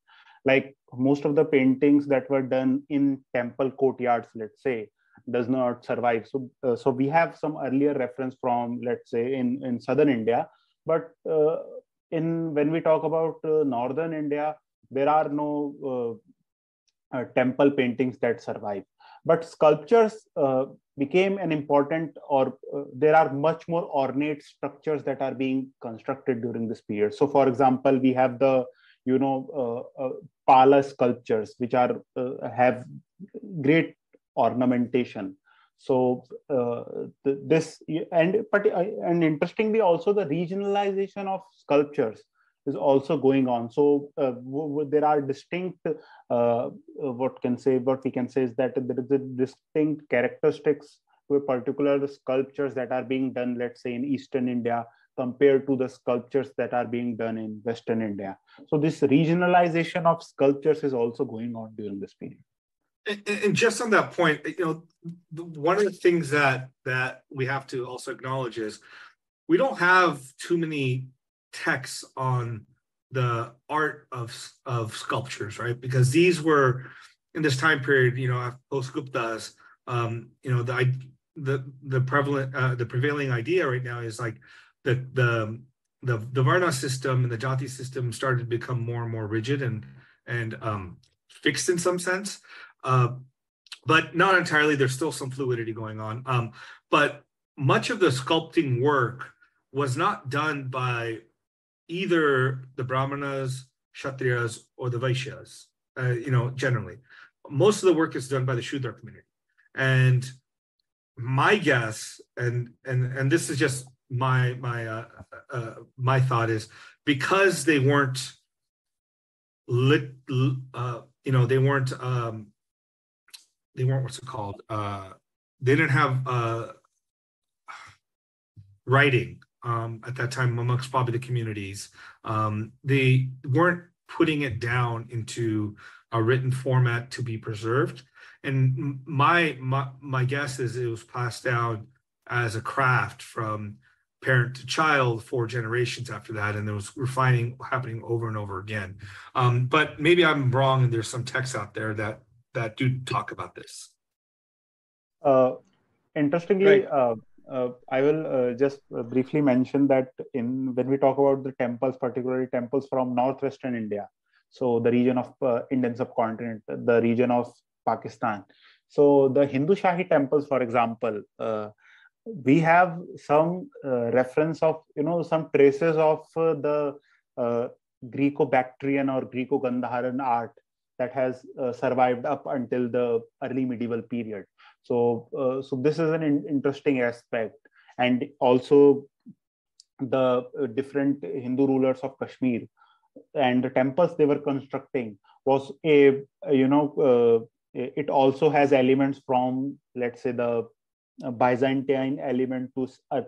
Like most of the paintings that were done in temple courtyards, let's say, does not survive. So, uh, so we have some earlier reference from, let's say, in, in southern India, but uh, in when we talk about uh, northern India, there are no uh, temple paintings that survive. But sculptures became an important, or there are much more ornate structures that are being constructed during this period. So, for example, we have the you know uh, uh, pala sculptures which are uh, have great ornamentation so uh, this and but and interestingly also the regionalization of sculptures is also going on. So uh, there are distinct uh, what can say what we can say is that there is a distinct characteristics to particular sculptures that are being done let's say in eastern india compared to the sculptures that are being done in western india. So this regionalization of sculptures is also going on during this period. And, just on that point, you know, one of the things that that we have to also acknowledge is we don't have too many texts on the art of of sculptures, right? Because these were in this time period, you know, post Gupta's, um, you know, the the the prevalent uh, the prevailing idea right now is like the the the the Varna system and the Jati system started to become more and more rigid and and um, fixed in some sense. Uh, but not entirely. There's still some fluidity going on. Um, but much of the sculpting work was not done by either the Brahmanas, Kshatriyas, or the Vaishyas, uh, you know, generally. Most of the work is done by the Shudra community. And my guess, and and and this is just my my uh, uh, my thought is because they weren't lit, uh, you know, they weren't um, they weren't what's it called uh, they didn't have uh, writing um, at that time amongst probably the communities um, they weren't putting it down into a written format to be preserved and my my, my guess is it was passed down as a craft from parent to child for generations after that and there was refining happening over and over again um, but maybe i'm wrong and there's some texts out there that that do talk about this. Uh, interestingly, right. uh, uh, I will uh, just briefly mention that in when we talk about the temples, particularly temples from northwestern India, so the region of uh, Indian subcontinent, the region of Pakistan. So the Hindu Shahi temples, for example, uh, we have some uh, reference of you know some traces of uh, the uh, Greco-Bactrian or Greco-Gandharan art that has uh, survived up until the early medieval period. So, uh, so this is an in- interesting aspect, and also the uh, different Hindu rulers of Kashmir and the temples they were constructing was a you know it also has elements from let's say the Byzantine element to uh,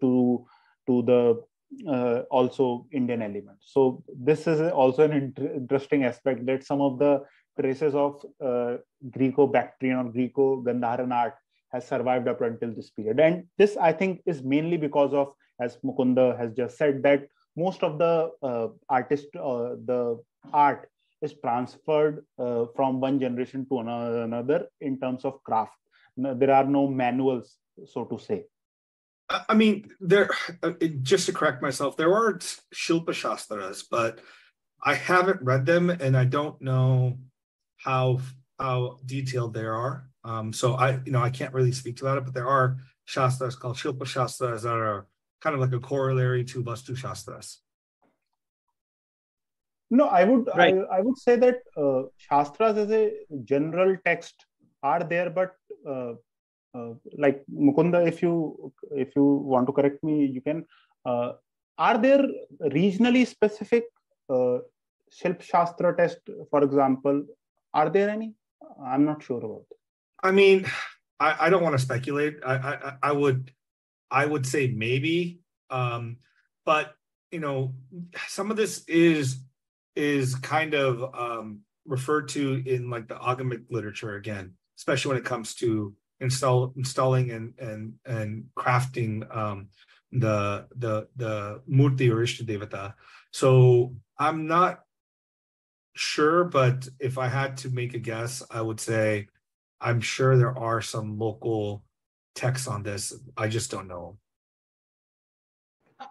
to to the uh, also Indian element. So this is also an inter- interesting aspect that some of the traces of uh, Greco-Bactrian or Greco-Gandharan art has survived up until this period. And this, I think, is mainly because of, as Mukunda has just said, that most of the uh, artist, uh, the art is transferred uh, from one generation to another in terms of craft there are no manuals so to say i mean there uh, just to correct myself there are shilpa shastras but i haven't read them and i don't know how how detailed they are um, so i you know i can't really speak about it but there are shastras called shilpa shastras that are kind of like a corollary to vastu shastras no i would right. I, I would say that uh, shastras as a general text are there but uh, uh, like Mukunda, if you if you want to correct me, you can. Uh, are there regionally specific uh, Shilp Shastra test, for example? Are there any? I'm not sure about. I mean, I, I don't want to speculate. I, I I would I would say maybe, um, but you know, some of this is is kind of um, referred to in like the Agamic literature again especially when it comes to install installing and and and crafting um, the the the murti or Devata. So I'm not sure, but if I had to make a guess, I would say I'm sure there are some local texts on this. I just don't know.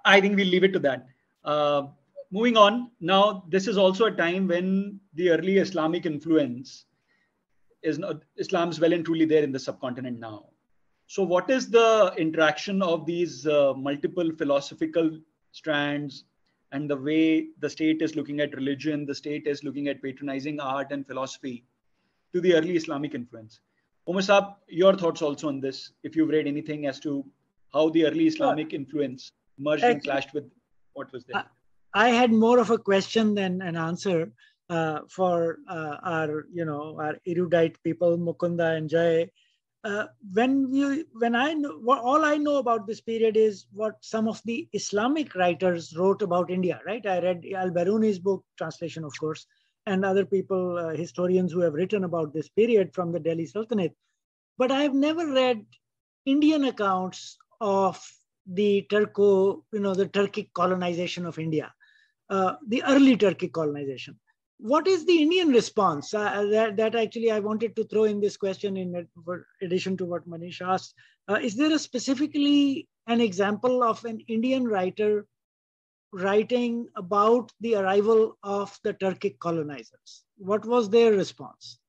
I think we'll leave it to that. Uh, moving on, now this is also a time when the early Islamic influence is not, Islam's well and truly there in the subcontinent now. So, what is the interaction of these uh, multiple philosophical strands and the way the state is looking at religion, the state is looking at patronizing art and philosophy to the early Islamic influence? Saab, your thoughts also on this, if you've read anything as to how the early Islamic influence merged and clashed with what was there? I had more of a question than an answer uh, for uh, our, you know, our erudite people, Mukunda and Jay. Uh, when you, when I know, what, all I know about this period is what some of the Islamic writers wrote about India, right? I read Al Biruni's book, translation, of course, and other people, uh, historians who have written about this period from the Delhi Sultanate. But I've never read Indian accounts of the Turco, you know, the Turkic colonization of India, uh, the early Turkic colonization what is the Indian response? Uh, uh, that, that actually I wanted to throw in this question in addition to what Maneesh asked. Uh, is there a specifically an example of an Indian writer writing about the arrival of the Turkic colonizers? What was their response?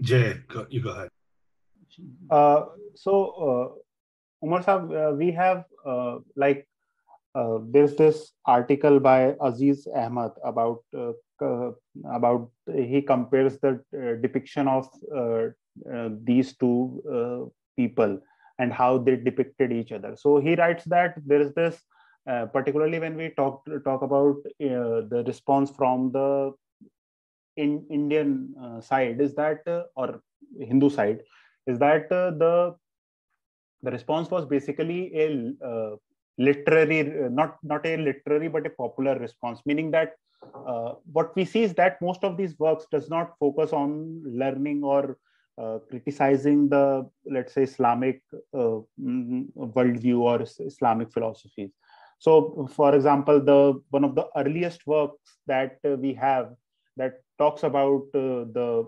Jay, go, you go ahead. Uh, so, uh, Omar Saab, uh, we have like uh, there's this article by Aziz Ahmad about uh, uh, about he compares the uh, depiction of uh, these two people and how they depicted each other. So he writes that there is this, particularly when we talk talk about the response from the in Indian side, is that or Hindu side, is that the the response was basically a literary not not a literary but a popular response. Meaning that uh, what we see is that most of these works does not focus on learning or uh, criticizing the let's say islamic uh, mm, worldview or islamic philosophies. So for example the one of the earliest works that uh, we have that talks about uh, the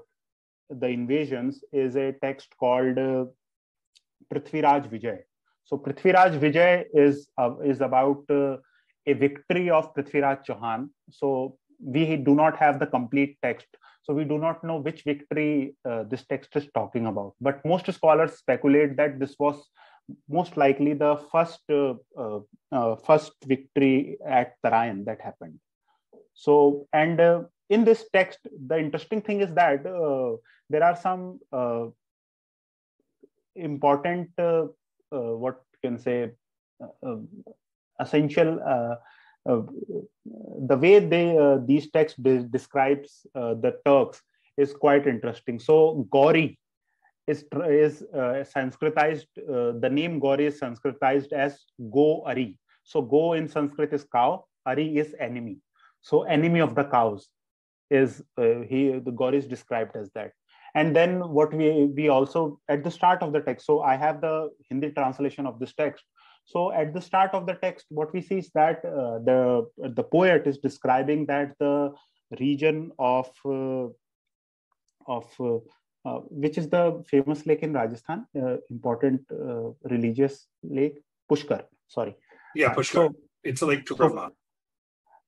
the invasions is a text called uh, prithviraj vijay so Prithviraj Vijay is uh, is about uh, a victory of Prithviraj Chauhan. So we do not have the complete text. So we do not know which victory uh, this text is talking about. But most scholars speculate that this was most likely the first uh, uh, uh first victory at Tarain that happened. So and in this text, the interesting thing is that there are some important Uh, what you can say uh, um, essential uh, uh, the way they uh, these texts de- describes uh, the Turks is quite interesting. So Gauri is is Sanskritized. the name Gauri is Sanskritized as Go Ari. So Go in Sanskrit is cow. Ari is enemy. So enemy of the cows is he the Gauri is described as that and then what we we also at the start of the text so i have the hindi translation of this text so at the start of the text, what we see is that uh, the the poet is describing that the region of uh, of uh, uh which is the famous lake in Rajasthan, uh, important uh, religious lake, Pushkar. Sorry. Yeah, Pushkar. So, it's a lake to Brahma.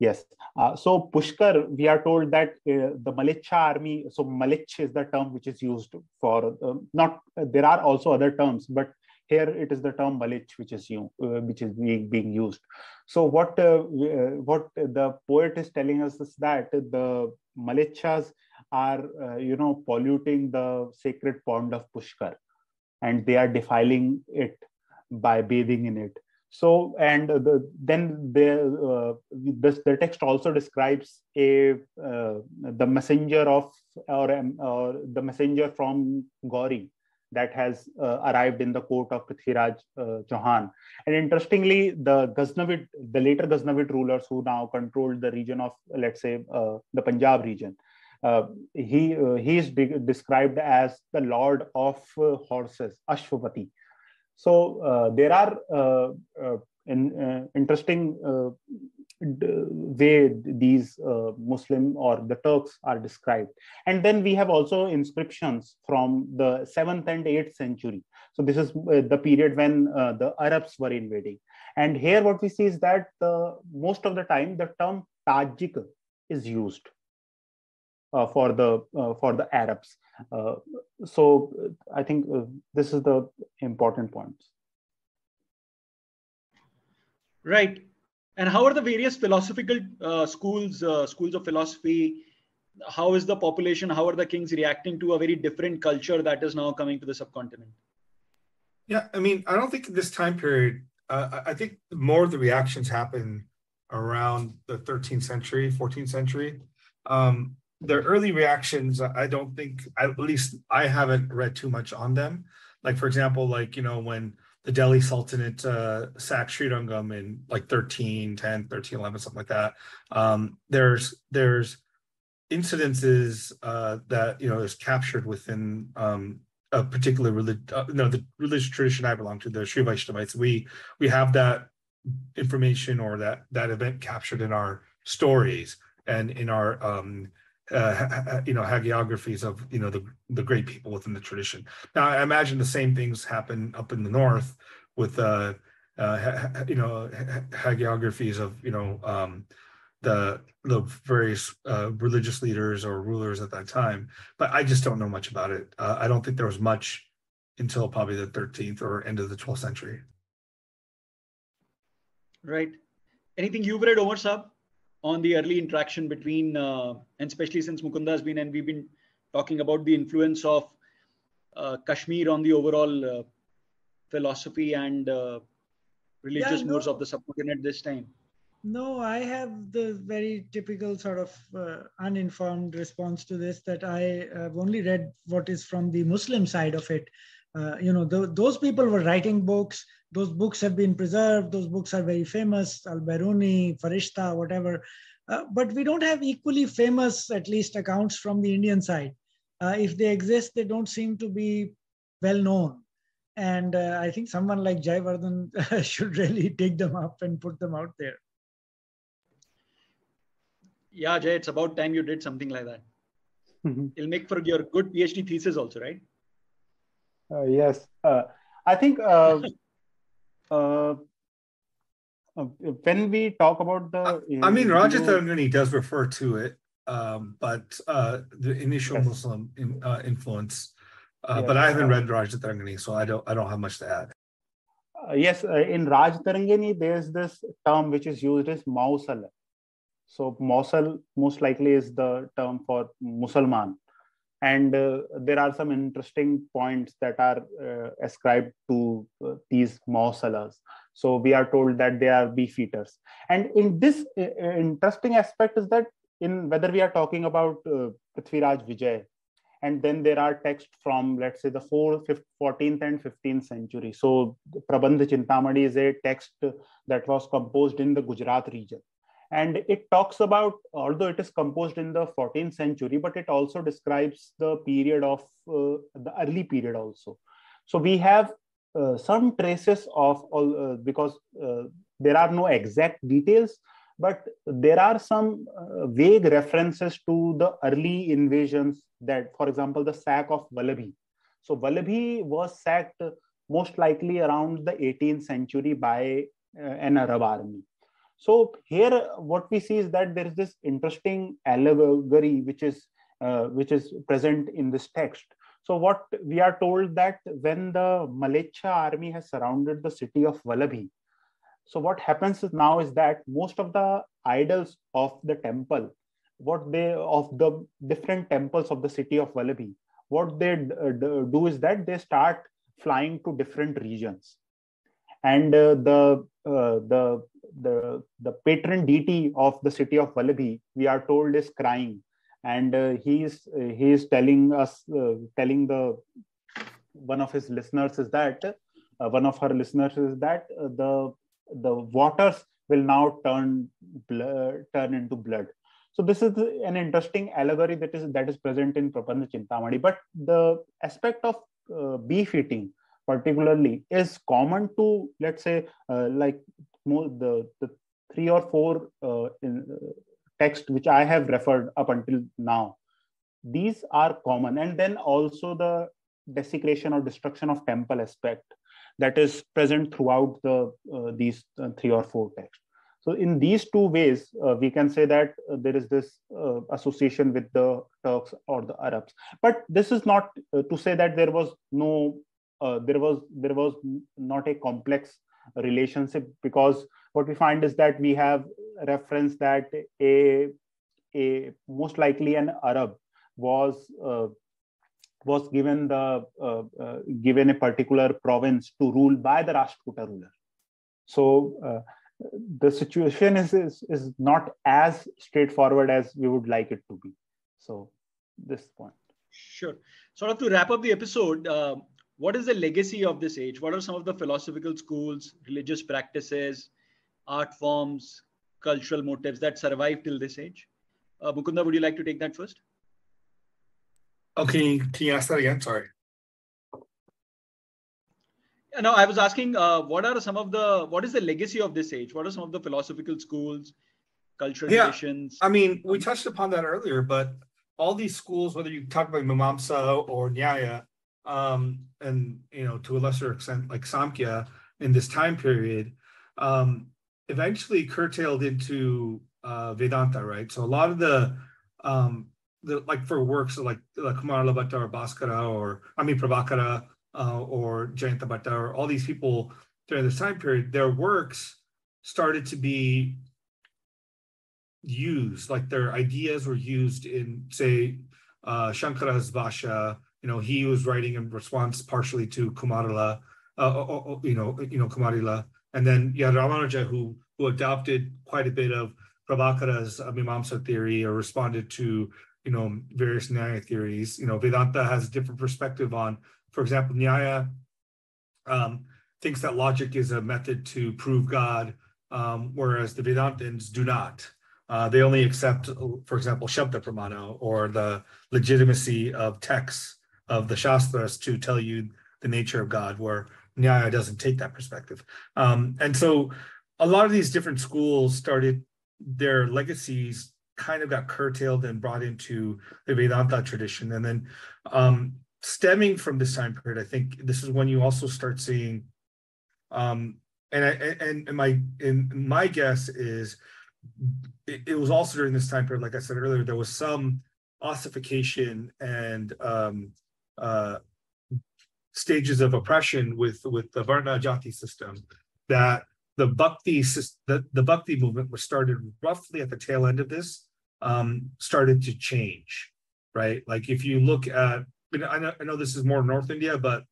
Yes. Uh, so Pushkar, we are told that uh, the Malicha army. So Malich is the term which is used for uh, not. there are also other terms, but here it is the term malich which is you uh, which is being, being used so what uh, uh, what the poet is telling us is that the malichas are uh, you know polluting the sacred pond of pushkar and they are defiling it by bathing in it so and the, then the, uh, this, the text also describes a uh, the messenger of or, um, or the messenger from Gauri that has uh, arrived in the court of Prithviraj uh, Chauhan. And interestingly, the Ghaznavid, the later Ghaznavid rulers who now controlled the region of, let's say, uh, the Punjab region, uh, he he is de- described as the lord of horses, Ashwapati. So there are in, interesting way these uh, Muslim or the Turks are described. And then we have also inscriptions from the 7th and 8th century. So this is uh, the period when uh, the Arabs were invading. And here what we see is that most of the time the term Tajik is used uh, for the uh, for the Arabs. Uh, so I think this is the important points. Right and how are the various philosophical uh, schools uh, schools of philosophy how is the population how are the kings reacting to a very different culture that is now coming to the subcontinent yeah i mean i don't think this time period uh, i think more of the reactions happen around the 13th century 14th century um, the early reactions i don't think at least i haven't read too much on them like for example like you know when the Delhi Sultanate uh, sacked Srirangam in like 13, 10, 13, 11, something like that. Um, there's there's incidences uh, that you know is captured within um, a particular religion. Uh, no, the religious tradition I belong to, the Sri Vaishnavites. We we have that information or that that event captured in our stories and in our um, uh, you know hagiographies of you know the the great people within the tradition. Now I imagine the same things happen up in the north with uh, uh you know hagiographies of you know um, the the various uh, religious leaders or rulers at that time. But I just don't know much about it. Uh, I don't think there was much until probably the 13th or end of the 12th century. Right. Anything you've read, Omar Saab? On the early interaction between, uh, and especially since Mukunda has been, and we've been talking about the influence of uh, Kashmir on the overall uh, philosophy and uh, religious yeah, no, modes of the subcontinent this time. No, I have the very typical sort of uh, uninformed response to this that I have only read what is from the Muslim side of it. Uh, you know, the, those people were writing books those books have been preserved. Those books are very famous, Al-Biruni, Farishta, whatever. Uh, but we don't have equally famous, at least, accounts from the Indian side. Uh, if they exist, they don't seem to be well known. And uh, I think someone like Jayawardhan should really dig them up and put them out there. Yeah, Jay, it's about time you did something like that. Mm-hmm. It'll make for your good PhD thesis also, right? Uh, yes. Uh, I think uh, uh, uh, when we talk about the i mean rajatarangini does refer to it um, but uh, the initial yes. muslim in, uh, influence uh, yes. but i haven't read rajatarangini so i don't i don't have much to add uh, yes uh, in rajatarangini there's this term which is used as mausal so mausal most likely is the term for musalman and uh, there are some interesting points that are uh, ascribed to uh, these mausalas so we are told that they are beef eaters. And in this uh, uh, interesting aspect is that in whether we are talking about uh, prithviraj vijay and then there are texts from let's say the 4th 14th and 15th century. So prabandh chintamani is a text that was composed in the gujarat region and it talks about although it is composed in the 14th century but it also describes the period of uh, the early period also. So we have uh, some traces of all uh, because uh, there are no exact details but there are some uh, vague references to the early invasions that for example the sack of Vallabhi so Vallabhi was sacked most likely around the 18th century by uh, an arab army so here, what we see is that there is this interesting allegory which is uh, which is present in this text. So what we are told that when the Malecha army has surrounded the city of Vallabhi, so what happens now is that most of the idols of the temple, what they of the different temples of the city of Vallabhi, what they do is that they start flying to different regions and uh, the uh, the the the patron deity of the city of Vallabhi, we are told is crying, and uh, he is uh, he is telling us uh, telling the one of his listeners is that uh, one of her listeners is that the the waters will now turn blood, turn into blood. So this is an interesting allegory that is that is present in Prabandha Chintamani. But the aspect of beef eating particularly is common to let's say uh, like the, the three or four uh, in, uh, text which i have referred up until now these are common. And then also the desecration or destruction of temple aspect that is present throughout the uh, these uh, three or four texts. So in these two ways uh, we can say that uh, there is this association with the turks or the arabs. But this is not to say that there was no there was there was not a complex relationship because what we find is that we have reference that a a most likely an Arab was uh, was given the uh, uh, given a particular province to rule by the Rashtrakuta ruler. So uh, the situation is, is is not as straightforward as we would like it to be. So this point. Sure. Sort of to wrap up the episode, uh, what is the legacy of this age? What are some of the philosophical schools, religious practices, art forms, cultural motives that survive till this age? Uh, Mukunda, would you like to take that first? Okay, can you ask that again? Sorry. No, I was asking uh, what are some of the what is the legacy of this age? What are some of the philosophical schools, cultural yeah, traditions? I mean, we touched upon that earlier, but all these schools, whether you talk about Mimamsa or Nyaya, um, and you know to a lesser extent like Samkhya in this time period, um, eventually curtailed into uh, Vedanta, right? So a lot of the um, the like for works like like Kumarila Bhatta or Bhaskara or I mean Prabhakara uh, or Jayanta Bhatta or all these people during this time period, their works started to be used, like their ideas were used in say uh, Shankara's Bhashya you know, he was writing in response partially to Kumarila, uh, uh, uh, uh, you know, you know, Kumarila, and then yeah, Ramanuja, who who adopted quite a bit of Prabhakara's uh, Mimamsa theory or responded to you know various Nyaya theories. You know, Vedanta has a different perspective on, for example, Nyaya um, thinks that logic is a method to prove God, um, whereas the Vedantins do not. Uh, they only accept, for example, Shabda Pramana or the legitimacy of texts of the Shastras to tell you the nature of God, where Nyaya doesn't take that perspective. Um, and so a lot of these different schools started their legacies kind of got curtailed and brought into the Vedanta tradition. And then um, stemming from this time period, I think this is when you also start seeing um, and I, and, my and my guess is it, it, was also during this time period, like I said earlier, there was some ossification and um, uh, stages of oppression with with the Varna Jati system that the Bhakti the, the Bhakti movement was started roughly at the tail end of this um, started to change, right? Like if you look at, I know, I know this is more North India, but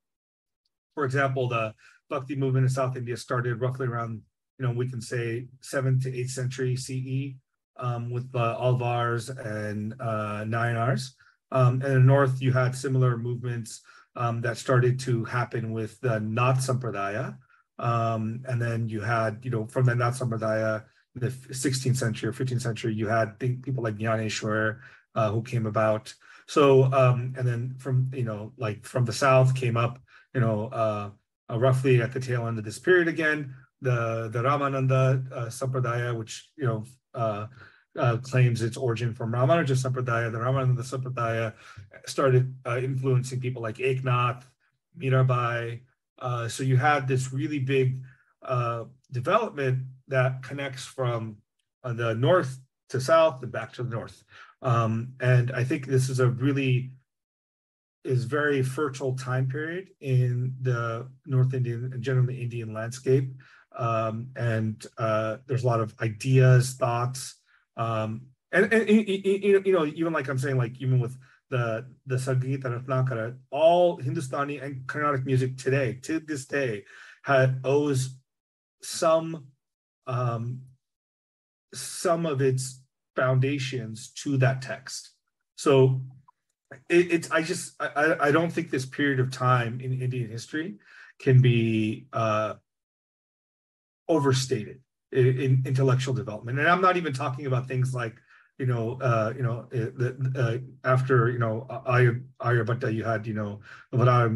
for example, the Bhakti movement in South India started roughly around, you know, we can say seventh to eighth century CE um, with the Alvars and uh, Nayanars. Um, and in the North, you had similar movements um, that started to happen with the Nath Sampradaya. Um, and then you had, you know, from the Nath Sampradaya, in the 16th century or 15th century, you had people like Jnaneshwar uh, who came about. So, um, and then from, you know, like from the South came up, you know, uh, uh, roughly at the tail end of this period again, the, the Ramananda uh, Sampradaya, which, you know, uh, claims its origin from Ramanuja Sampradaya. The Ramananda Sampradaya started uh, influencing people like Eknath, Mirabai. Uh, so you had this really big uh, development that connects from uh, the north to south and back to the north. Um, and I think this is a really is very fertile time period in the North Indian and generally Indian landscape. Um, and uh, there's a lot of ideas, thoughts, um, and, and, you know, even like I'm saying, like even with the the Sangeeta Ratnakara, all Hindustani and Carnatic music today, to this day, had owes some um, some of its foundations to that text. So it, it's I just I, I don't think this period of time in Indian history can be uh, overstated in, in, intellectual development, and I'm not even talking about things like you know uh, you know uh, uh after you know Aryabhatta you had you know Varar,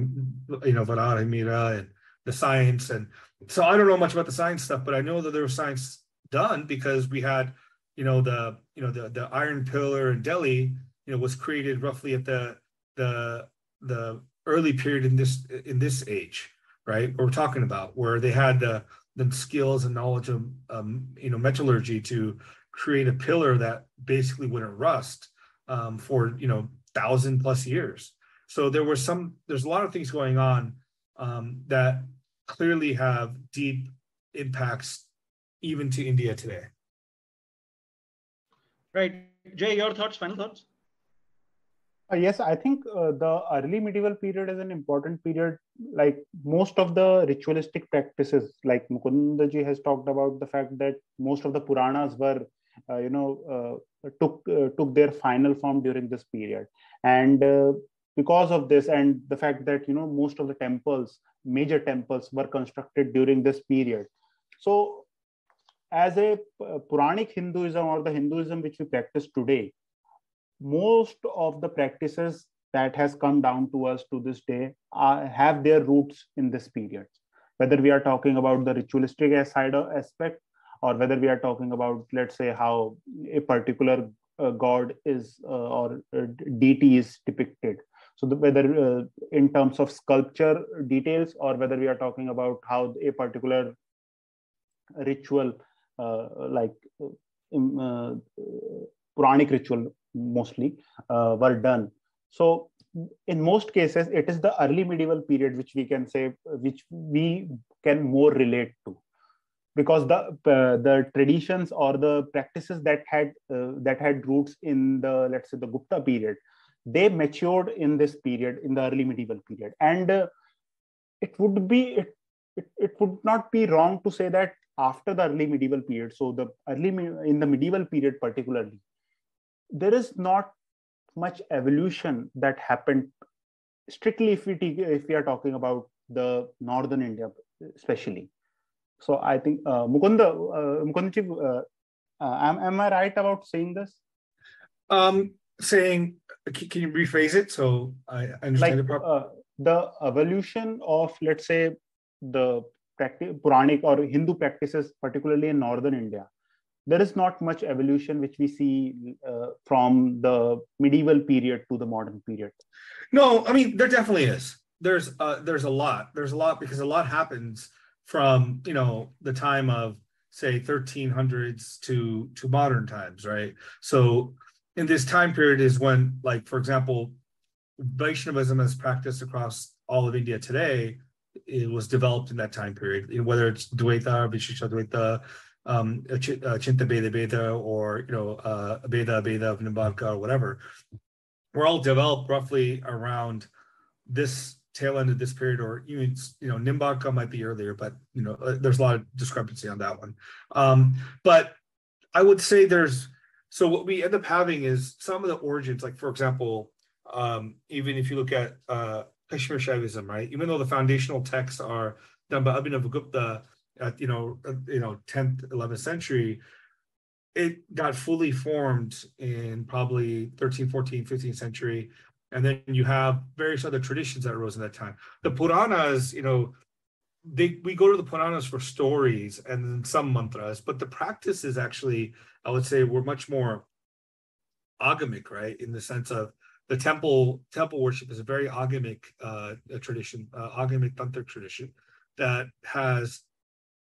you know Varahamihira and the science. And so I don't know much about the science stuff, but I know that there was science done because we had you know the you know the the iron pillar in Delhi you know was created roughly at the the the early period in this in this age right? We're talking about where they had the the skills and knowledge of um, you know metallurgy to create a pillar that basically wouldn't rust um, for you know thousand plus years. So there were some there's a lot of things going on um, that clearly have deep impacts even to india today. Right. Jay your thoughts final thoughts? Uh, yes, I think uh, the early medieval period is an important period. Like most of the ritualistic practices, like Mukundaji has talked about the fact that most of the Puranas were, uh, you know, uh, took uh, took their final form during this period, and uh, because of this, and the fact that you know most of the temples, major temples, were constructed during this period. So, as a Puranic Hinduism or the Hinduism which we practice today, most of the practices that has come down to us to this day are, have their roots in this period whether we are talking about the ritualistic side aspect or whether we are talking about let's say how a particular uh, god is uh, or uh, deity is depicted so the, whether uh, in terms of sculpture details or whether we are talking about how a particular ritual uh, like uh, puranic ritual mostly uh, were done. So in most cases, it is the early medieval period which we can say, which we can more relate to. Because the uh, the traditions or the practices that had uh, that had roots in the let's say the gupta period they matured in this period in the early medieval period. And uh, it would be it, it, it would not be wrong to say that after the early medieval period so the early in the medieval period particularly there is not much evolution that happened strictly if we if we are talking about the northern india especially. So i think uh, mukunda uh, mukunda uh, uh, am, am i right about saying this? Um saying can you rephrase it so i understand like, it uh, the evolution of let's say the practice puranic or hindu practices particularly in northern india there is not much evolution which we see uh, from the medieval period to the modern period no i mean there definitely is there's uh, there's a lot there's a lot because a lot happens from you know the time of say 1300s to to modern times, right? So in this time period is when, like for example, Vaishnavism is practiced across all of India today. It was developed in that time period, whether it's Dvaita, Vishishta Dvaita, um, Chinta Beda Beda, or you know, uh, Beda Beda of Nimbarka or whatever. We're all developed roughly around this tail end of this period, or even you know, Nimbarka might be earlier, but you know, uh, there's a lot of discrepancy on that one. Um, but I would say there's so what we end up having is some of the origins, like for example, um, even if you look at uh, Kashmir Shaivism, right? Even though the foundational texts are done by Abhinavagupta you know uh, you know 10th 11th century, it got fully formed in probably 13, 14, 15th century. And then you have various other traditions that arose in that time. The Puranas, you know, they we go to the Puranas for stories and some mantras, but the practice is actually, I would say, we're much more agamic, right? In the sense of the temple temple worship is a very agamic uh, tradition, uh, agamic tantric tradition that has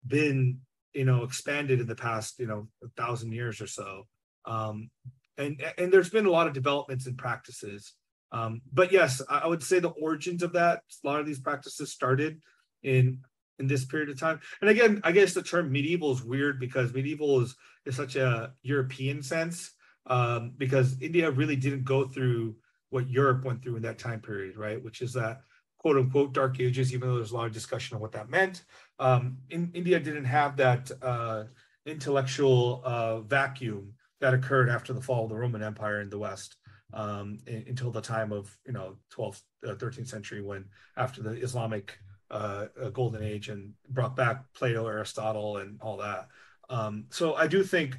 been you know expanded in the past you know a thousand years or so. Um, and and there's been a lot of developments and practices. Um, but yes i would say the origins of that a lot of these practices started in in this period of time. And again i guess the term medieval is weird because medieval is is such a european sense um, because india really didn't go through what europe went through in that time period right? Which is that quote unquote dark ages, even though there's a lot of discussion on what that meant. Um, in, India didn't have that uh, intellectual uh, vacuum that occurred after the fall of the Roman Empire in the West um, in, until the time of you know 12th, uh, 13th century when after the Islamic uh, uh, golden age and brought back Plato, Aristotle, and all that. Um, so I do think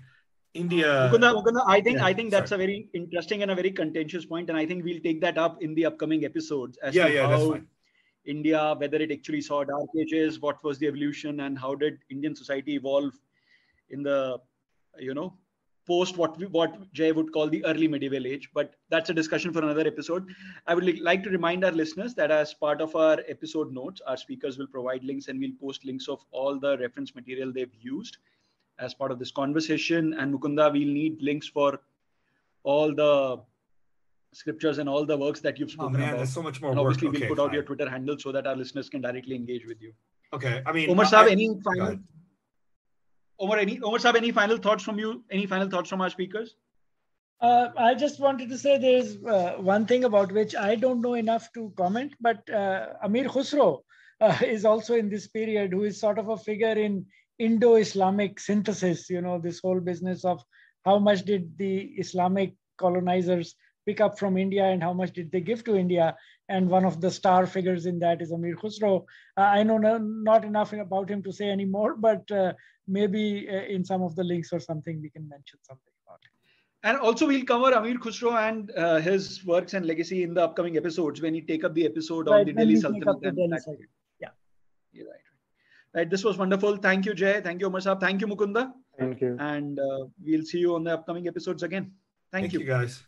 India. Mukunda, Mukunda, I think yeah, I think that's sorry. a very interesting and a very contentious point, and I think we'll take that up in the upcoming episodes as yeah, to yeah, how India, whether it actually saw dark ages, what was the evolution, and how did Indian society evolve in the, you know, post what we, what Jay would call the early medieval age. But that's a discussion for another episode. I would like to remind our listeners that as part of our episode notes, our speakers will provide links and we'll post links of all the reference material they've used as part of this conversation. And Mukunda, we'll need links for all the scriptures and all the works that you've spoken oh, man, about. There's so much more and obviously, work. we'll okay, put fine. out your Twitter handle so that our listeners can directly engage with you. Okay, I mean, Omar Saab, any final? Omar, any Omar Saab, any final thoughts from you? Any final thoughts from our speakers? Uh, I just wanted to say there's uh, one thing about which I don't know enough to comment, but uh, Amir Khusro uh, is also in this period, who is sort of a figure in Indo-Islamic synthesis. You know, this whole business of how much did the Islamic colonizers pick up from India and how much did they give to India. And one of the star figures in that is Amir Khusro. Uh, I know no, not enough about him to say any more, but uh, maybe uh, in some of the links or something we can mention something about it. And also, we'll cover Amir Khusro and uh, his works and legacy in the upcoming episodes when we take up the episode right, on the Delhi Sultanate. The Delhi yeah. You're right. Right. This was wonderful. Thank you, Jay. Thank you, Omar Saab. Thank you, Mukunda. Thank you. And uh, we'll see you on the upcoming episodes again. Thank, Thank you. you, guys.